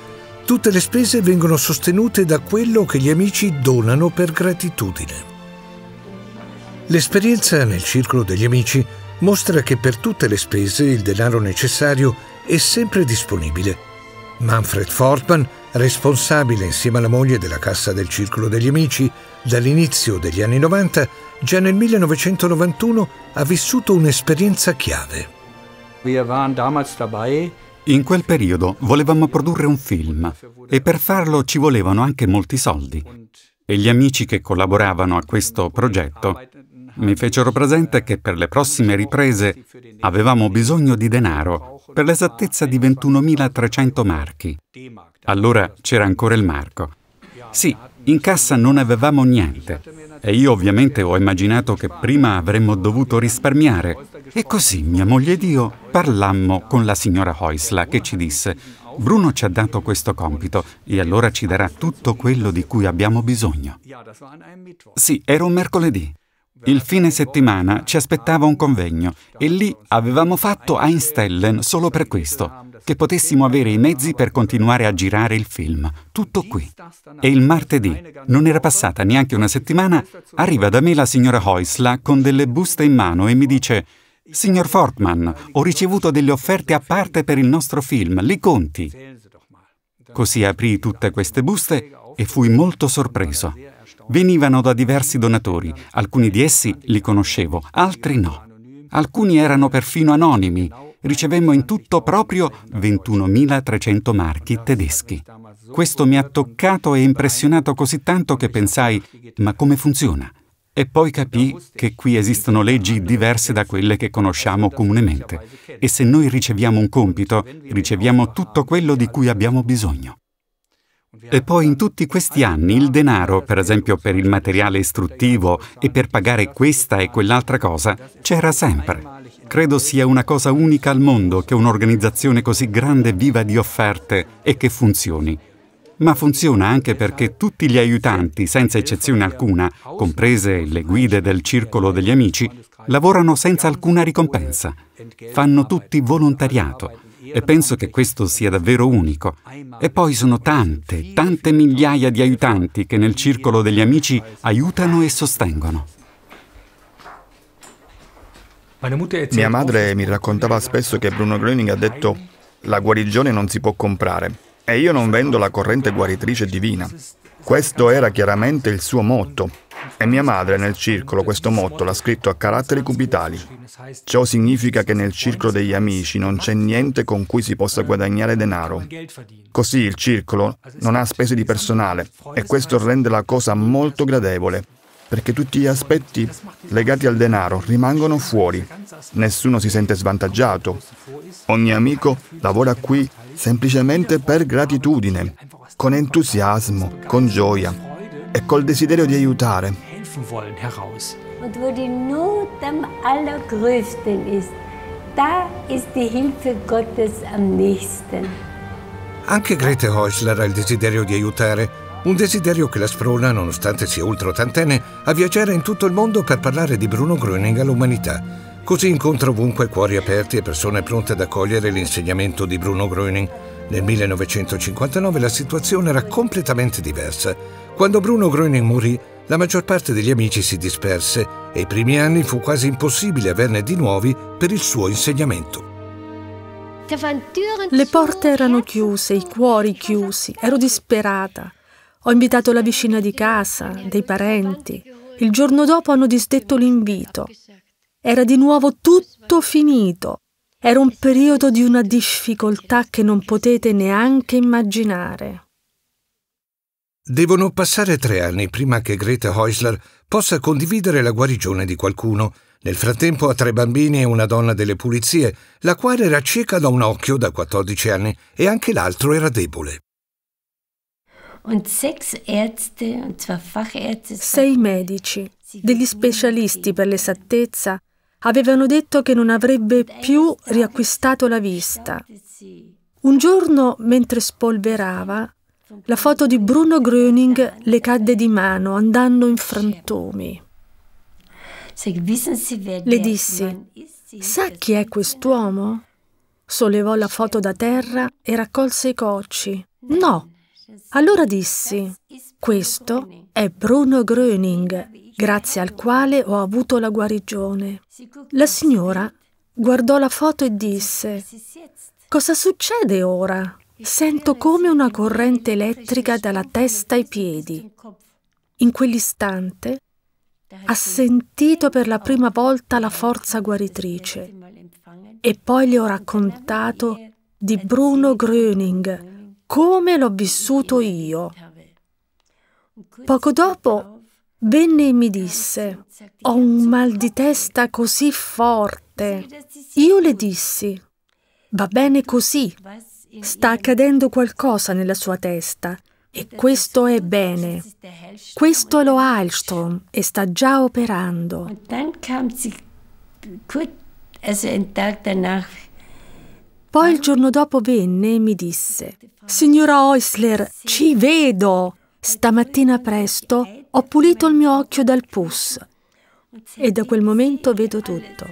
Tutte le spese vengono sostenute da quello che gli amici donano per gratitudine. L'esperienza nel circolo degli amici mostra che per tutte le spese il denaro necessario è sempre disponibile. Manfred Fortman, responsabile insieme alla moglie della Cassa del Circolo degli Amici, dall'inizio degli anni 90, già nel 1991 ha vissuto un'esperienza chiave. In quel periodo volevamo produrre un film e per farlo ci volevano anche molti soldi. E gli amici che collaboravano a questo progetto mi fecero presente che per le prossime riprese avevamo bisogno di denaro, per l'esattezza di 21.300 marchi. Allora c'era ancora il marco. Sì, in cassa non avevamo niente e io ovviamente ho immaginato che prima avremmo dovuto risparmiare. E così mia moglie ed io parlammo con la signora Heusla che ci disse Bruno ci ha dato questo compito e allora ci darà tutto quello di cui abbiamo bisogno. Sì, era un mercoledì. Il fine settimana ci aspettava un convegno e lì avevamo fatto Einstellen solo per questo, che potessimo avere i mezzi per continuare a girare il film. Tutto qui. E il martedì, non era passata neanche una settimana, arriva da me la signora Heusla con delle buste in mano e mi dice Signor Fortman, ho ricevuto delle offerte a parte per il nostro film, li conti. Così aprì tutte queste buste e fui molto sorpreso. Venivano da diversi donatori, alcuni di essi li conoscevo, altri no. Alcuni erano perfino anonimi. Ricevemmo in tutto proprio 21.300 marchi tedeschi. Questo mi ha toccato e impressionato così tanto che pensai, ma come funziona? E poi capì che qui esistono leggi diverse da quelle che conosciamo comunemente. E se noi riceviamo un compito, riceviamo tutto quello di cui abbiamo bisogno. E poi in tutti questi anni il denaro, per esempio per il materiale istruttivo e per pagare questa e quell'altra cosa, c'era sempre. Credo sia una cosa unica al mondo che un'organizzazione così grande viva di offerte e che funzioni. Ma funziona anche perché tutti gli aiutanti, senza eccezione alcuna, comprese le guide del circolo degli amici, lavorano senza alcuna ricompensa. Fanno tutti volontariato e penso che questo sia davvero unico. E poi sono tante, tante migliaia di aiutanti che nel circolo degli amici aiutano e sostengono. Mia madre mi raccontava spesso che Bruno Gröning ha detto la guarigione non si può comprare e io non vendo la corrente guaritrice divina. Questo era chiaramente il suo motto e mia madre nel circolo questo motto l'ha scritto a caratteri cubitali. Ciò significa che nel circolo degli amici non c'è niente con cui si possa guadagnare denaro. Così il circolo non ha spese di personale e questo rende la cosa molto gradevole perché tutti gli aspetti legati al denaro rimangono fuori. Nessuno si sente svantaggiato. Ogni amico lavora qui semplicemente per gratitudine, con entusiasmo, con gioia e col desiderio di aiutare. Und wo die Not am allergrößten ist, da ist die Hilfe Gottes am nächsten. Anche Grete Häusler ha il desiderio di aiutare un desiderio che la sprona, nonostante sia ultra ottantenne, a viaggiare in tutto il mondo per parlare di Bruno Gröning all'umanità. Così incontra ovunque cuori aperti e persone pronte ad accogliere l'insegnamento di Bruno Gröning. Nel 1959 la situazione era completamente diversa. Quando Bruno Gröning morì, la maggior parte degli amici si disperse e i primi anni fu quasi impossibile averne di nuovi per il suo insegnamento. Le porte erano chiuse, i cuori chiusi, ero disperata. Ho invitato la vicina di casa, dei parenti. Il giorno dopo hanno disdetto l'invito. Era di nuovo tutto finito. Era un periodo di una difficoltà che non potete neanche immaginare. Devono passare tre anni prima che Greta Häusler possa condividere la guarigione di qualcuno. Nel frattempo ha tre bambini e una donna delle pulizie, la quale era cieca da un occhio da 14 anni e anche l'altro era debole. Sei medici, degli specialisti per l'esattezza, avevano detto che non avrebbe più riacquistato la vista. Un giorno, mentre spolverava, la foto di Bruno Gröning le cadde di mano, andando in frantomi. Le dissi, sa chi è quest'uomo? Sollevò la foto da terra e raccolse i cocci. No, allora dissi, questo è Bruno Gröning, grazie al quale ho avuto la guarigione. La signora guardò la foto e disse, cosa succede ora? Sento come una corrente elettrica dalla testa ai piedi. In quell'istante ha sentito per la prima volta la forza guaritrice e poi le ho raccontato di Bruno Gröning, come l'ho vissuto io. Poco dopo venne e mi disse, ho un mal di testa così forte. Io le dissi, va bene così, sta accadendo qualcosa nella sua testa e questo è bene. Questo è lo Heilstrom e sta già operando. Poi il giorno dopo venne e mi disse, Signora Häusler, ci vedo! Stamattina presto ho pulito il mio occhio dal pus e da quel momento vedo tutto.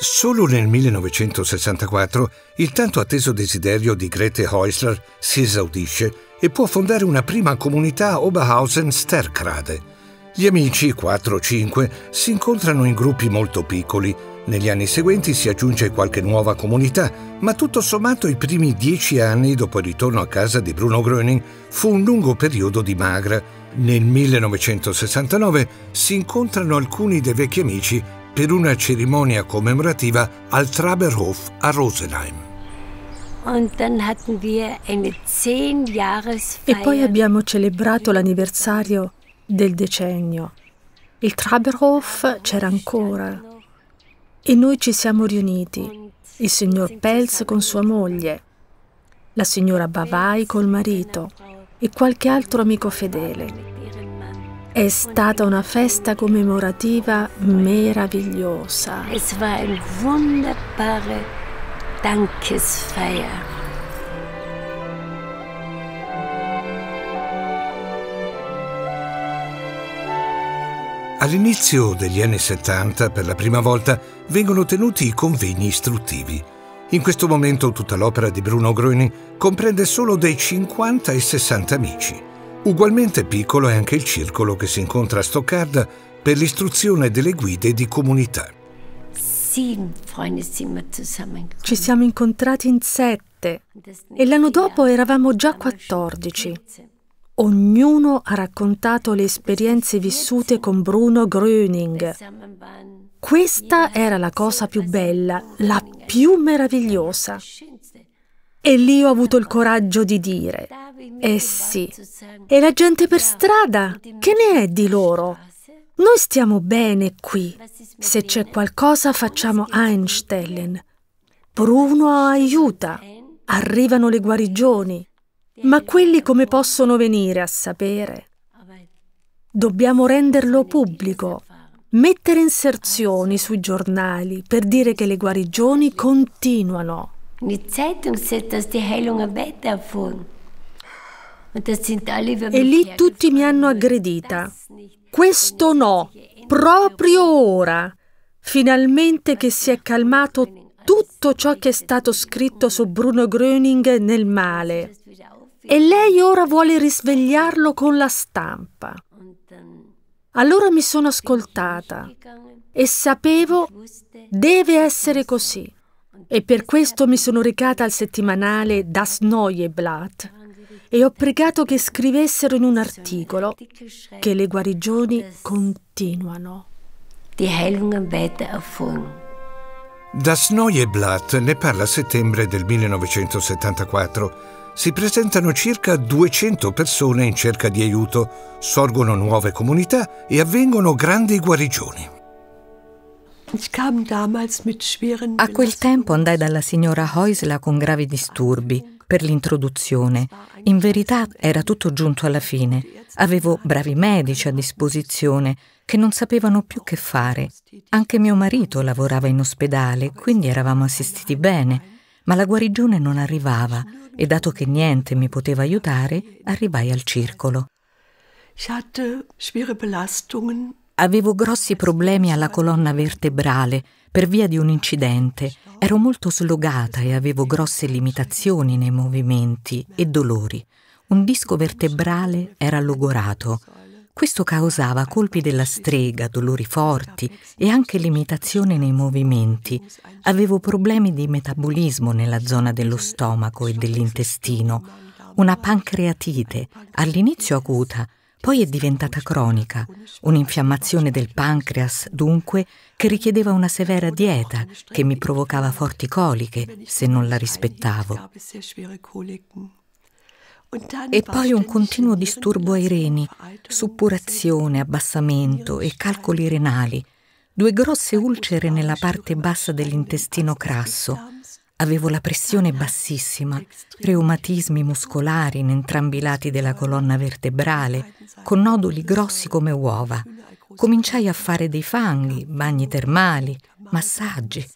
Solo nel 1964 il tanto atteso desiderio di Grete Häusler si esaudisce e può fondare una prima comunità Oberhausen-Sterkrade, gli amici, 4 o 5, si incontrano in gruppi molto piccoli. Negli anni seguenti si aggiunge qualche nuova comunità, ma tutto sommato i primi dieci anni dopo il ritorno a casa di Bruno Gröning fu un lungo periodo di magra. Nel 1969 si incontrano alcuni dei vecchi amici per una cerimonia commemorativa al Traberhof a Rosenheim. E poi abbiamo celebrato l'anniversario del decennio. Il Traberhof c'era ancora e noi ci siamo riuniti, il signor Pelz con sua moglie, la signora Bavai col marito e qualche altro amico fedele. È stata una festa commemorativa meravigliosa. Es war eine wunderbare Dankesfeier. All'inizio degli anni 70, per la prima volta, vengono tenuti i convegni istruttivi. In questo momento tutta l'opera di Bruno Gröning comprende solo dei 50 e 60 amici. Ugualmente piccolo è anche il circolo che si incontra a Stoccarda per l'istruzione delle guide di comunità. Ci siamo incontrati in sette e l'anno dopo eravamo già 14. Ognuno ha raccontato le esperienze vissute con Bruno Gröning. Questa era la cosa più bella, la più meravigliosa. E lì ho avuto il coraggio di dire, eh sì, e la gente per strada, che ne è di loro? Noi stiamo bene qui. Se c'è qualcosa facciamo einstellen. Bruno aiuta. Arrivano le guarigioni. Ma quelli come possono venire a sapere? Dobbiamo renderlo pubblico, mettere inserzioni sui giornali per dire che le guarigioni continuano. E lì tutti mi hanno aggredita. Questo no, proprio ora. Finalmente che si è calmato tutto ciò che è stato scritto su Bruno Gröning nel male. E lei ora vuole risvegliarlo con la stampa. Allora mi sono ascoltata e sapevo deve essere così. E per questo mi sono recata al settimanale Das Neue Blatt e ho pregato che scrivessero in un articolo che le guarigioni continuano. Das Neue Blatt ne parla a settembre del 1974 si presentano circa 200 persone in cerca di aiuto, sorgono nuove comunità e avvengono grandi guarigioni. A quel tempo andai dalla signora Heusler con gravi disturbi per l'introduzione. In verità era tutto giunto alla fine. Avevo bravi medici a disposizione che non sapevano più che fare. Anche mio marito lavorava in ospedale, quindi eravamo assistiti bene, ma la guarigione non arrivava e dato che niente mi poteva aiutare, arrivai al circolo. Avevo grossi problemi alla colonna vertebrale per via di un incidente. Ero molto slogata e avevo grosse limitazioni nei movimenti e dolori. Un disco vertebrale era logorato. Questo causava colpi della strega, dolori forti e anche limitazioni nei movimenti. Avevo problemi di metabolismo nella zona dello stomaco e dell'intestino, una pancreatite, all'inizio acuta, poi è diventata cronica, un'infiammazione del pancreas, dunque, che richiedeva una severa dieta che mi provocava forti coliche se non la rispettavo. E poi un continuo disturbo ai reni, suppurazione, abbassamento e calcoli renali, due grosse ulcere nella parte bassa dell'intestino crasso. Avevo la pressione bassissima, reumatismi muscolari in entrambi i lati della colonna vertebrale, con noduli grossi come uova. Cominciai a fare dei fanghi, bagni termali, massaggi.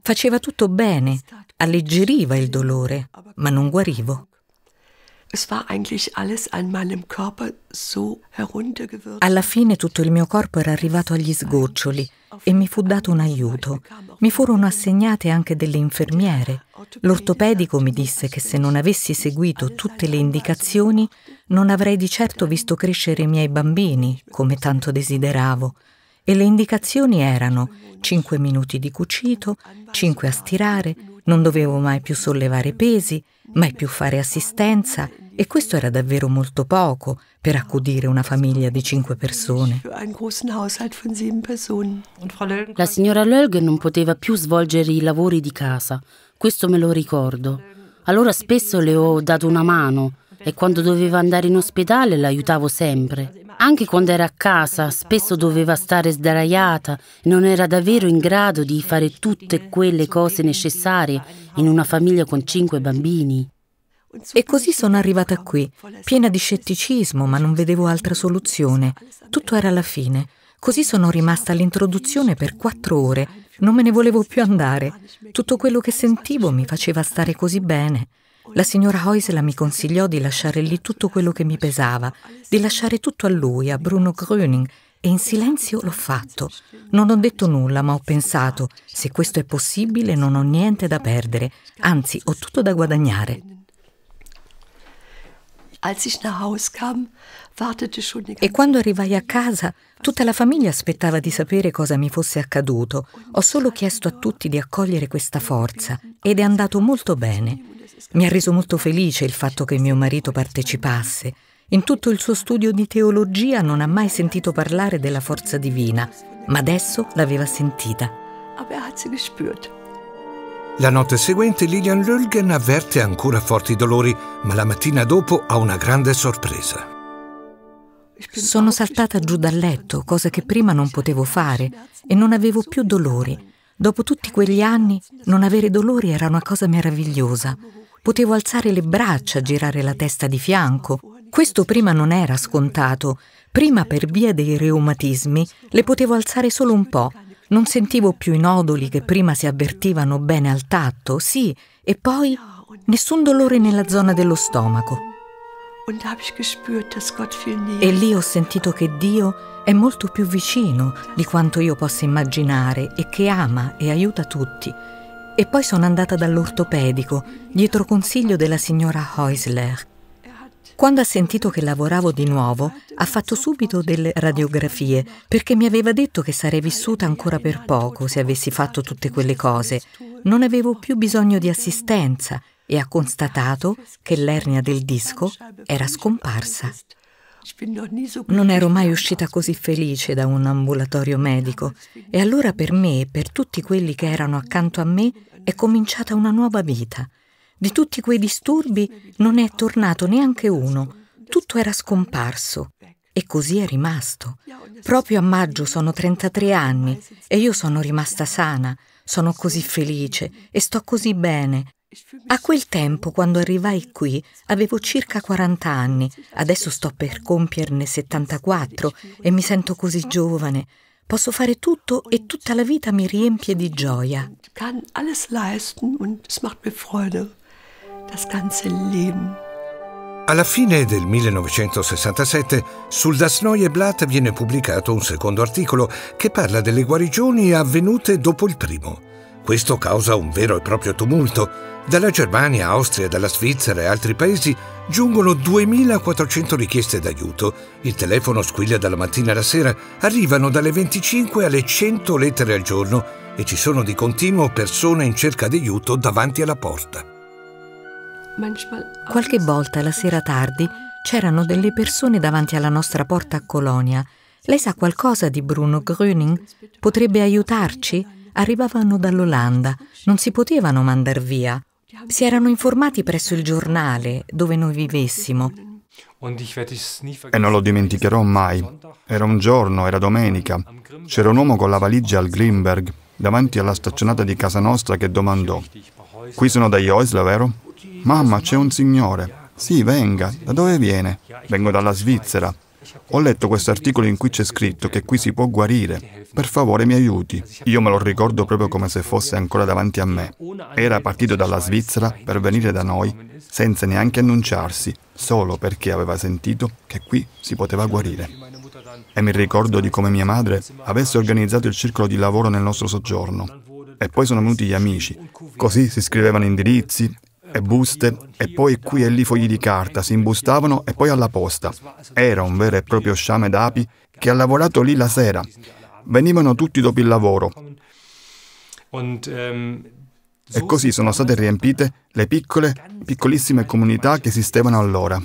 Faceva tutto bene, alleggeriva il dolore, ma non guarivo. Alla fine tutto il mio corpo era arrivato agli sgoccioli e mi fu dato un aiuto. Mi furono assegnate anche delle infermiere. L'ortopedico mi disse che se non avessi seguito tutte le indicazioni non avrei di certo visto crescere i miei bambini, come tanto desideravo. E le indicazioni erano 5 minuti di cucito, 5 a stirare, non dovevo mai più sollevare pesi, mai più fare assistenza e questo era davvero molto poco per accudire una famiglia di cinque persone. La signora Lög non poteva più svolgere i lavori di casa, questo me lo ricordo. Allora spesso le ho dato una mano e quando doveva andare in ospedale l'aiutavo sempre. Anche quando era a casa, spesso doveva stare sdraiata e non era davvero in grado di fare tutte quelle cose necessarie in una famiglia con cinque bambini. E così sono arrivata qui, piena di scetticismo, ma non vedevo altra soluzione. Tutto era alla fine. Così sono rimasta all'introduzione per quattro ore. Non me ne volevo più andare. Tutto quello che sentivo mi faceva stare così bene. La signora Heusela mi consigliò di lasciare lì tutto quello che mi pesava, di lasciare tutto a lui, a Bruno Gröning, e in silenzio l'ho fatto. Non ho detto nulla, ma ho pensato, se questo è possibile non ho niente da perdere, anzi ho tutto da guadagnare. E quando arrivai a casa, tutta la famiglia aspettava di sapere cosa mi fosse accaduto. Ho solo chiesto a tutti di accogliere questa forza ed è andato molto bene. Mi ha reso molto felice il fatto che mio marito partecipasse. In tutto il suo studio di teologia non ha mai sentito parlare della forza divina, ma adesso l'aveva sentita. La notte seguente Lilian Lulgen avverte ancora forti dolori, ma la mattina dopo ha una grande sorpresa. Sono saltata giù dal letto, cosa che prima non potevo fare, e non avevo più dolori. Dopo tutti quegli anni, non avere dolori era una cosa meravigliosa. Potevo alzare le braccia, girare la testa di fianco. Questo prima non era scontato. Prima, per via dei reumatismi, le potevo alzare solo un po', non sentivo più i noduli che prima si avvertivano bene al tatto, sì, e poi nessun dolore nella zona dello stomaco. E lì ho sentito che Dio è molto più vicino di quanto io possa immaginare e che ama e aiuta tutti. E poi sono andata dall'ortopedico, dietro consiglio della signora Heusler, quando ha sentito che lavoravo di nuovo, ha fatto subito delle radiografie perché mi aveva detto che sarei vissuta ancora per poco se avessi fatto tutte quelle cose. Non avevo più bisogno di assistenza e ha constatato che l'ernia del disco era scomparsa. Non ero mai uscita così felice da un ambulatorio medico e allora per me e per tutti quelli che erano accanto a me è cominciata una nuova vita. Di tutti quei disturbi non è tornato neanche uno, tutto era scomparso. E così è rimasto. Proprio a maggio sono 33 anni e io sono rimasta sana, sono così felice e sto così bene. A quel tempo, quando arrivai qui, avevo circa 40 anni, adesso sto per compierne 74 e mi sento così giovane. Posso fare tutto e tutta la vita mi riempie di gioia. Kann alles leisten und es macht mir Freude das ganze Leben. Alla fine del 1967 sul Das Neue Blatt viene pubblicato un secondo articolo che parla delle guarigioni avvenute dopo il primo. Questo causa un vero e proprio tumulto. Dalla Germania, Austria, dalla Svizzera e altri paesi giungono 2400 richieste d'aiuto. Il telefono squilla dalla mattina alla sera, arrivano dalle 25 alle 100 lettere al giorno e ci sono di continuo persone in cerca di aiuto davanti alla porta. Qualche volta la sera tardi c'erano delle persone davanti alla nostra porta a Colonia. Lei sa qualcosa di Bruno Gröning? Potrebbe aiutarci? Arrivavano dall'Olanda, non si potevano mandar via. Si erano informati presso il giornale dove noi vivessimo. E non lo dimenticherò mai. Era un giorno, era domenica. C'era un uomo con la valigia al Greenberg, davanti alla staccionata di casa nostra, che domandò: Qui sono dagli Oisla, vero? Mamma, c'è un signore. Sì, venga. Da dove viene? Vengo dalla Svizzera. Ho letto questo articolo in cui c'è scritto che qui si può guarire. Per favore mi aiuti. Io me lo ricordo proprio come se fosse ancora davanti a me. Era partito dalla Svizzera per venire da noi senza neanche annunciarsi, solo perché aveva sentito che qui si poteva guarire. E mi ricordo di come mia madre avesse organizzato il circolo di lavoro nel nostro soggiorno. E poi sono venuti gli amici. Così si scrivevano indirizzi e buste e poi qui e lì fogli di carta, si imbustavano e poi alla posta. Era un vero e proprio sciame d'api che ha lavorato lì la sera. Venivano tutti dopo il lavoro. E così sono state riempite le piccole, piccolissime comunità che esistevano allora.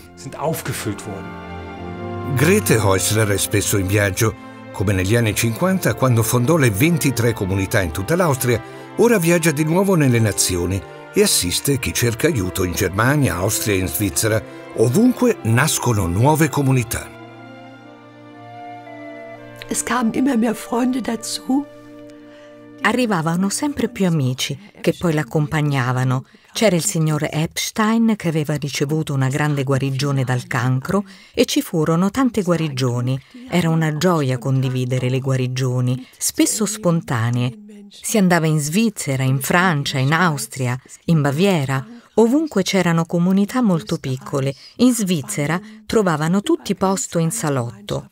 Grete Häusler è spesso in viaggio, come negli anni 50 quando fondò le 23 comunità in tutta l'Austria, ora viaggia di nuovo nelle nazioni e assiste chi cerca aiuto in Germania, Austria e in Svizzera. Ovunque nascono nuove comunità. Es kamen immer mehr Freunde dazu. Arrivavano sempre più amici che poi l'accompagnavano. C'era il signor Epstein che aveva ricevuto una grande guarigione dal cancro e ci furono tante guarigioni. Era una gioia condividere le guarigioni, spesso spontanee, si andava in Svizzera, in Francia, in Austria, in Baviera, ovunque c'erano comunità molto piccole. In Svizzera trovavano tutti posto in salotto.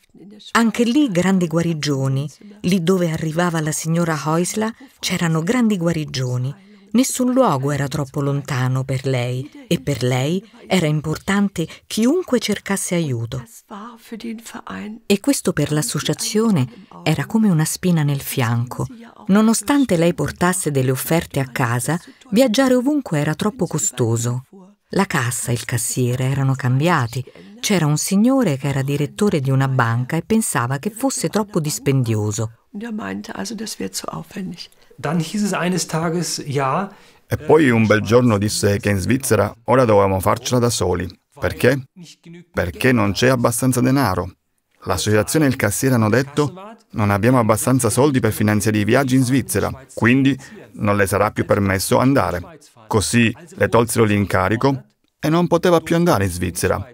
Anche lì grandi guarigioni. Lì dove arrivava la signora Heusler c'erano grandi guarigioni. Nessun luogo era troppo lontano per lei e per lei era importante chiunque cercasse aiuto. E questo per l'associazione era come una spina nel fianco. Nonostante lei portasse delle offerte a casa, viaggiare ovunque era troppo costoso. La cassa e il cassiere erano cambiati. C'era un signore che era direttore di una banca e pensava che fosse troppo dispendioso. E poi un bel giorno disse che in Svizzera ora dovevamo farcela da soli. Perché? Perché non c'è abbastanza denaro. L'associazione e il cassiere hanno detto non abbiamo abbastanza soldi per finanziare i viaggi in Svizzera, quindi non le sarà più permesso andare. Così le tolsero l'incarico e non poteva più andare in Svizzera.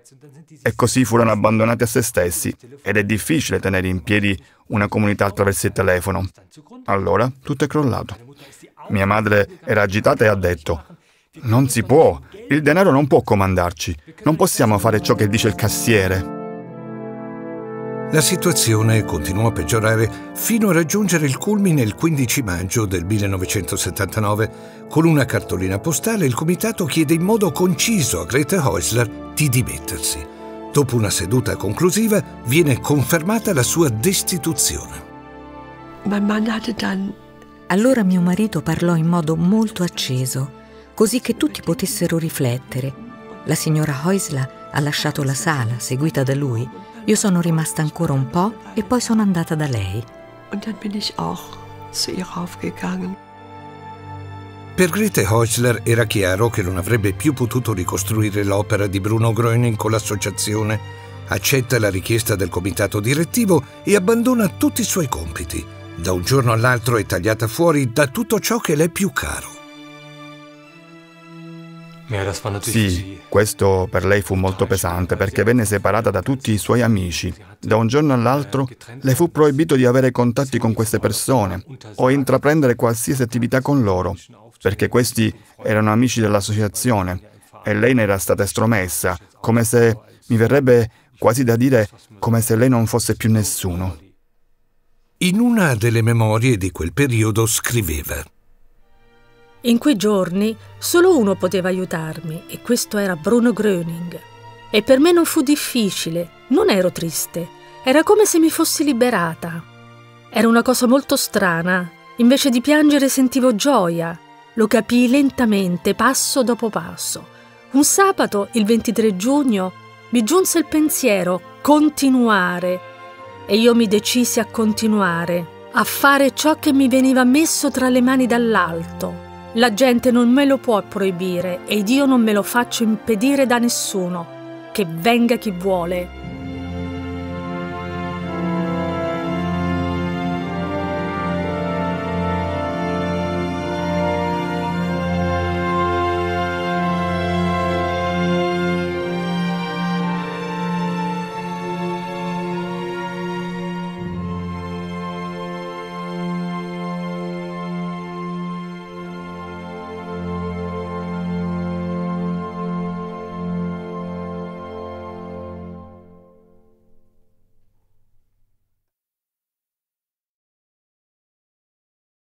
E così furono abbandonati a se stessi ed è difficile tenere in piedi una comunità attraverso il telefono. Allora tutto è crollato. Mia madre era agitata e ha detto, non si può, il denaro non può comandarci, non possiamo fare ciò che dice il cassiere. La situazione continuò a peggiorare fino a raggiungere il culmine il 15 maggio del 1979. Con una cartolina postale il comitato chiede in modo conciso a Greta Häusler di dimettersi. Dopo una seduta conclusiva viene confermata la sua destituzione. Allora mio marito parlò in modo molto acceso, così che tutti potessero riflettere. La signora Häusler ha lasciato la sala, seguita da lui, io sono rimasta ancora un po' e poi sono andata da lei. Per Grete Heuchler era chiaro che non avrebbe più potuto ricostruire l'opera di Bruno Gröning con l'associazione. Accetta la richiesta del comitato direttivo e abbandona tutti i suoi compiti. Da un giorno all'altro è tagliata fuori da tutto ciò che le è più caro. Sì, questo per lei fu molto pesante perché venne separata da tutti i suoi amici. Da un giorno all'altro le fu proibito di avere contatti con queste persone o intraprendere qualsiasi attività con loro, perché questi erano amici dell'associazione e lei ne era stata estromessa, come se, mi verrebbe quasi da dire, come se lei non fosse più nessuno. In una delle memorie di quel periodo scriveva in quei giorni solo uno poteva aiutarmi e questo era Bruno Gröning. E per me non fu difficile, non ero triste, era come se mi fossi liberata. Era una cosa molto strana, invece di piangere sentivo gioia. Lo capii lentamente, passo dopo passo. Un sabato, il 23 giugno, mi giunse il pensiero continuare e io mi decisi a continuare, a fare ciò che mi veniva messo tra le mani dall'alto la gente non me lo può proibire ed io non me lo faccio impedire da nessuno. Che venga chi vuole.